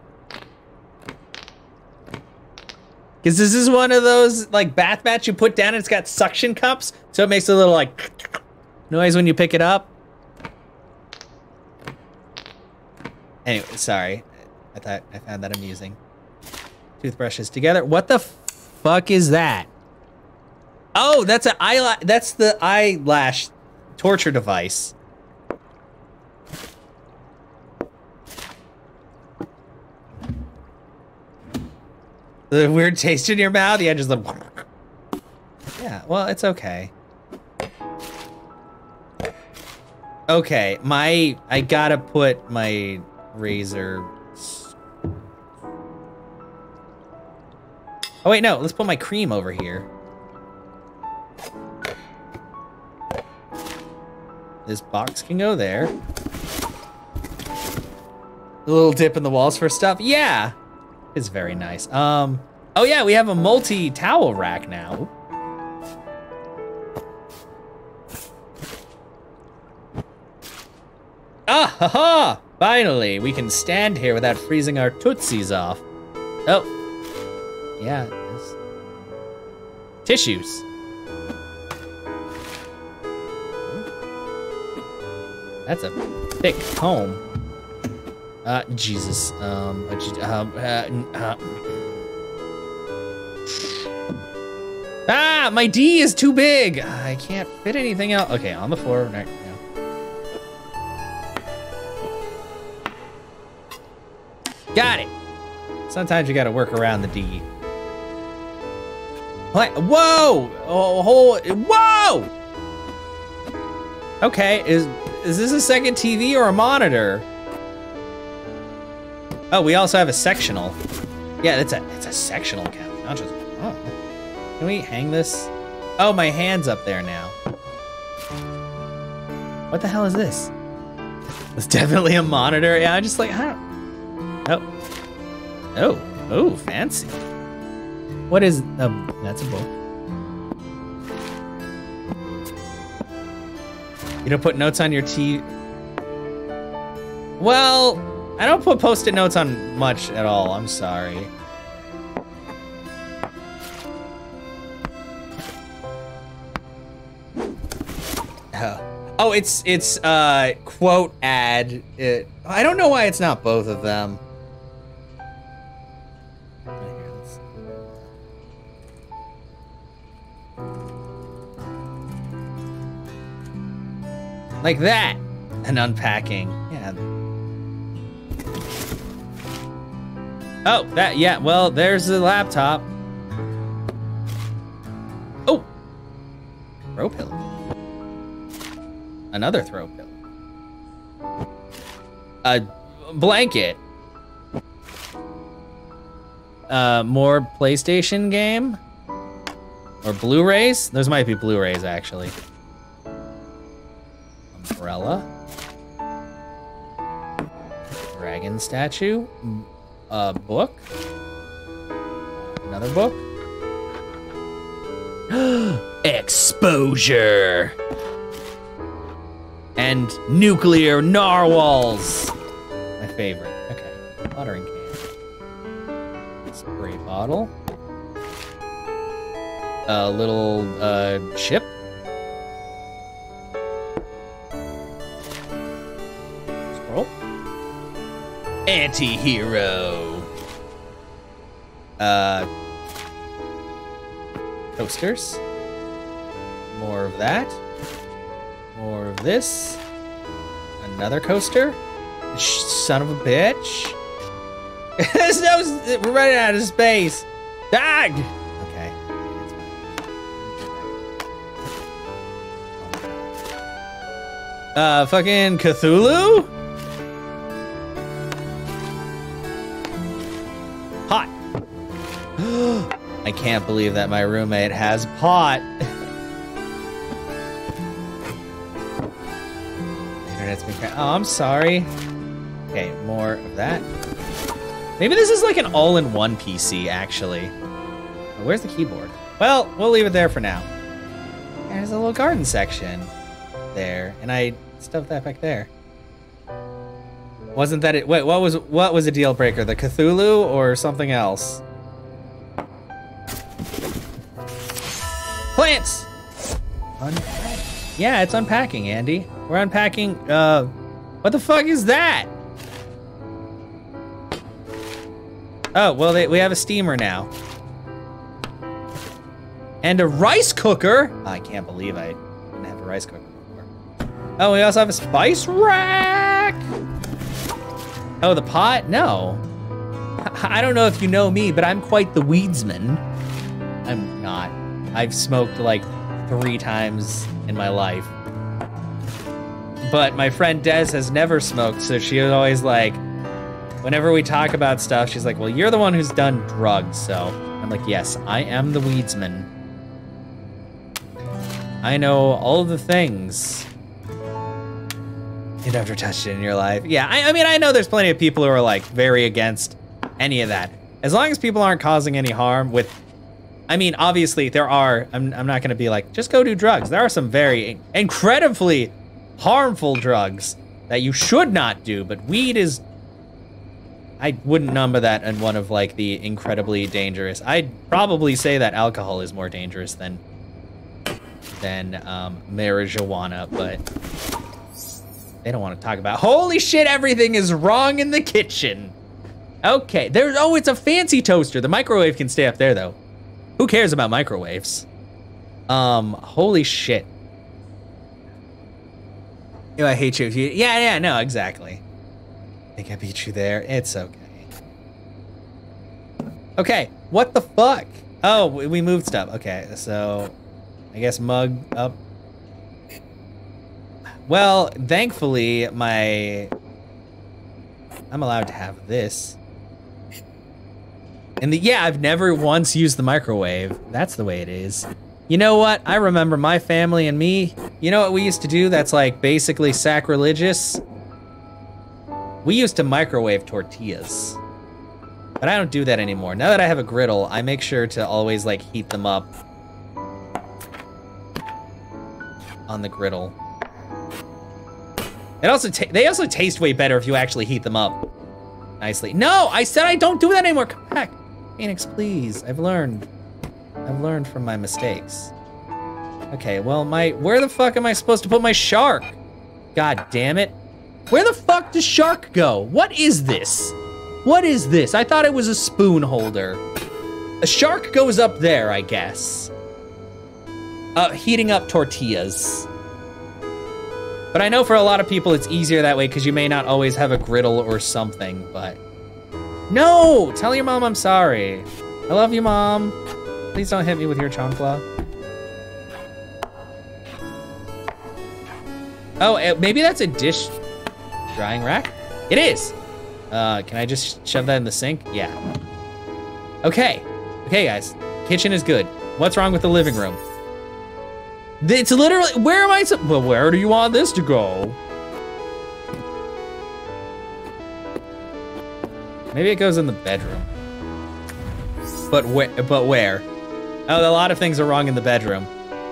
Because this is one of those like bath mats you put down and it's got suction cups, so it makes a little like noise when you pick it up. Anyway, sorry. I thought I found that amusing. Toothbrushes together. What the fuck is that? Oh, that's an eyelash. That's the eyelash torture device. The weird taste in your mouth. Yeah, just the. Yeah. Well, it's okay. Okay, my I gotta put my razor. Oh wait, no. Let's put my cream over here. This box can go there. A little dip in the walls for stuff. Yeah, it's very nice. Um. Oh yeah, we have a multi towel rack now. Ah, ha ha! Finally, we can stand here without freezing our tootsies off. Oh. Yeah. Tissues. That's a thick comb. Uh, Jesus. Um, uh, um, uh, uh, Ah, my D is too big. I can't fit anything else. Okay, on the floor. Got it. Sometimes you gotta work around the D. What? Whoa! Oh, whole. Whoa! Okay, is is this a second TV or a monitor? Oh, we also have a sectional. Yeah, it's a it's a sectional couch, not just. Oh. Can we hang this? Oh, my hand's up there now. What the hell is this? It's definitely a monitor. Yeah, I just like don't. Oh. Oh. Oh, fancy. What is um that's a book. You don't put notes on your T Well, I don't put post-it notes on much at all. I'm sorry. Oh. It's it's uh quote ad. It, I don't know why it's not both of them. Like that. And unpacking. Oh, that, yeah, well, there's the laptop. Oh! Throw pillow. Another throw pillow. A blanket. Uh, more PlayStation game? Or Blu-rays? Those might be Blu-rays, actually. Umbrella. Dragon statue. A book. Another book. Exposure. And nuclear narwhals. My favorite. Okay. Watering can. Spray bottle. A little uh, chip. Anti-hero. Uh, coasters. More of that. More of this. Another coaster. Son of a bitch. There's no. We're running out of space. Dag. Okay. Uh, fucking Cthulhu. I can't believe that my roommate has pot. Internet's been cra- Oh, I'm sorry. Okay, more of that. Maybe this is like an all-in-one PC, actually. Oh, Where's the keyboard? Well, we'll leave it there for now. There's a little garden section there, and I stuffed that back there. Wasn't that it? Wait, what was what was a deal breaker? The Cthulhu or something else? Yeah, it's unpacking, Andy. We're unpacking. Uh, what the fuck is that? Oh, well, they, we have a steamer now. And a rice cooker. I can't believe I didn't have a rice cooker before. Oh, we also have a spice rack. Oh, the pot? No. I don't know if you know me, but I'm quite the weedsman. I'm not. I've smoked like three times in my life. But my friend Des has never smoked, so she was always like, whenever we talk about stuff, she's like, well, you're the one who's done drugs, so I'm like, yes, I am the weedsman. I know all the things. You never touched it in your life. Yeah, I, I mean, I know there's plenty of people who are like very against any of that. As long as people aren't causing any harm with, I mean, obviously there are, I'm, I'm not going to be like, just go do drugs. There are some very incredibly harmful drugs that you should not do, but weed is I wouldn't number that in one of like the incredibly dangerous. I'd probably say that alcohol is more dangerous than than um, marijuana, but they don't want to talk about. Holy shit! Everything is wrong in the kitchen. Okay, there's oh, it's a fancy toaster. The microwave can stay up there though. Who cares about microwaves? Um, holy shit. Ew, I hate you. Yeah, yeah, no, exactly. I think I beat you there. It's okay. Okay, what the fuck? Oh, we moved stuff. Okay, so I guess mug up. Well, thankfully, my I'm allowed to have this. And the, yeah, I've never once used the microwave. That's the way it is. You know what? I remember my family and me. You know what we used to do that's like basically sacrilegious? We used to microwave tortillas. But I don't do that anymore. Now that I have a griddle, I make sure to always like heat them up on the griddle. It also they also taste way better if you actually heat them up nicely. No, I said I don't do that anymore. Come back. Phoenix, please. I've learned. I've learned from my mistakes. Okay, well, my where the fuck am I supposed to put my shark? God damn it. Where the fuck does shark go? What is this? What is this? I thought it was a spoon holder. A shark goes up there, I guess. Uh, heating up tortillas. But I know for a lot of people it's easier that way because you may not always have a griddle or something, but... No! Tell your mom I'm sorry. I love you, mom. Please don't hit me with your chancla. Oh, eh, maybe that's a dish drying rack? It is! Uh, can I just shove that in the sink? Yeah. Okay. Okay, guys. Kitchen is good. What's wrong with the living room? It's literally, where am I, well, where do you want this to go? Maybe it goes in the bedroom. But where, but where? Oh, a lot of things are wrong in the bedroom.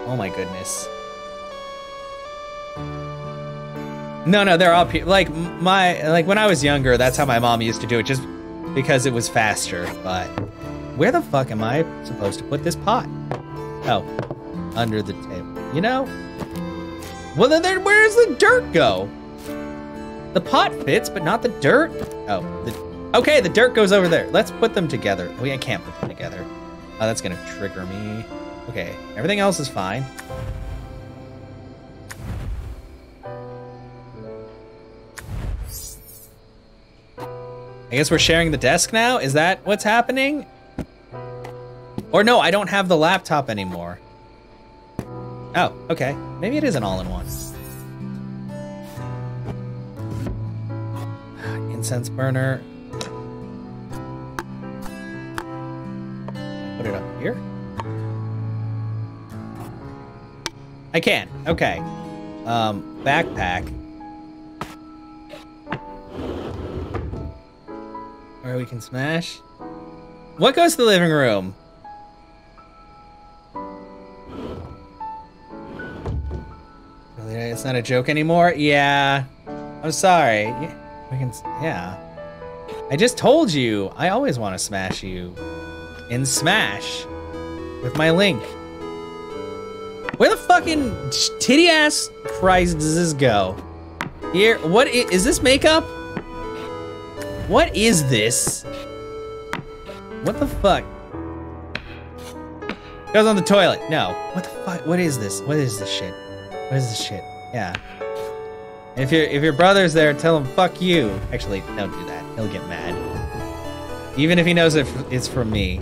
Oh my goodness. No, no, they're all. Like my, like when I was younger, that's how my mom used to do it, just because it was faster. But where the fuck am I supposed to put this pot? Oh, under the table. You know? Well, then, then where does the dirt go? The pot fits, but not the dirt. Oh, the Okay, the dirt goes over there. Let's put them together. We I can't put them together. Oh, that's gonna trigger me. Okay, everything else is fine. I guess we're sharing the desk now? Is that what's happening? Or no, I don't have the laptop anymore. Oh, okay. Maybe it is an all-in-one. Incense burner. Put it up here. I can. Okay. Um, backpack. Where we can smash. What goes to the living room? It's not a joke anymore? Yeah. I'm sorry. Yeah, we can, yeah. I just told you, I always want to smash you. In Smash. With my link. Where the fucking titty ass Christ does this go? Here, what is, is this makeup? What is this? What the fuck? Goes on the toilet. No. What the fuck? What is this? What is this shit? What is this shit? Yeah. If your if your brother's there, tell him fuck you. Actually, don't do that. He'll get mad. Even if he knows it, it's from me.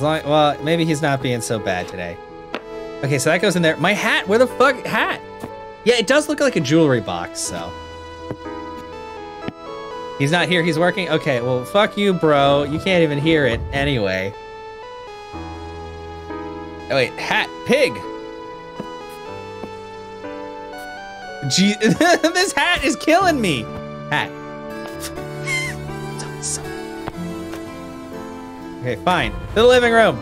Long, well, maybe he's not being so bad today. Okay, so that goes in there. My hat. Where the fuck hat? Yeah, it does look like a jewelry box. So. He's not here, he's working? Okay, well, fuck you, bro. You can't even hear it anyway. Oh, wait, hat, pig. Gee, this hat is killing me. Hat. okay, fine. To the living room.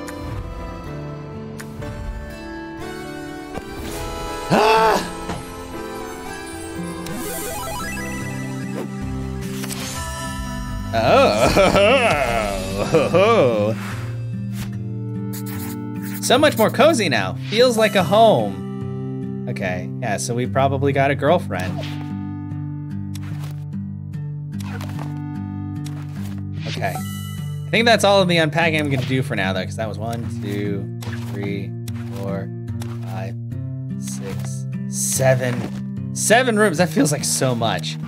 Oh. So much more cozy now. Feels like a home. Okay, yeah, so we probably got a girlfriend. Okay. I think that's all of the unpacking I'm gonna do for now though, because that was one, two, three, four, five, six, seven. Seven rooms, that feels like so much.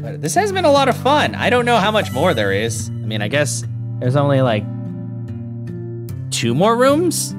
But this has been a lot of fun. I don't know how much more there is. I mean, I guess there's only like two more rooms?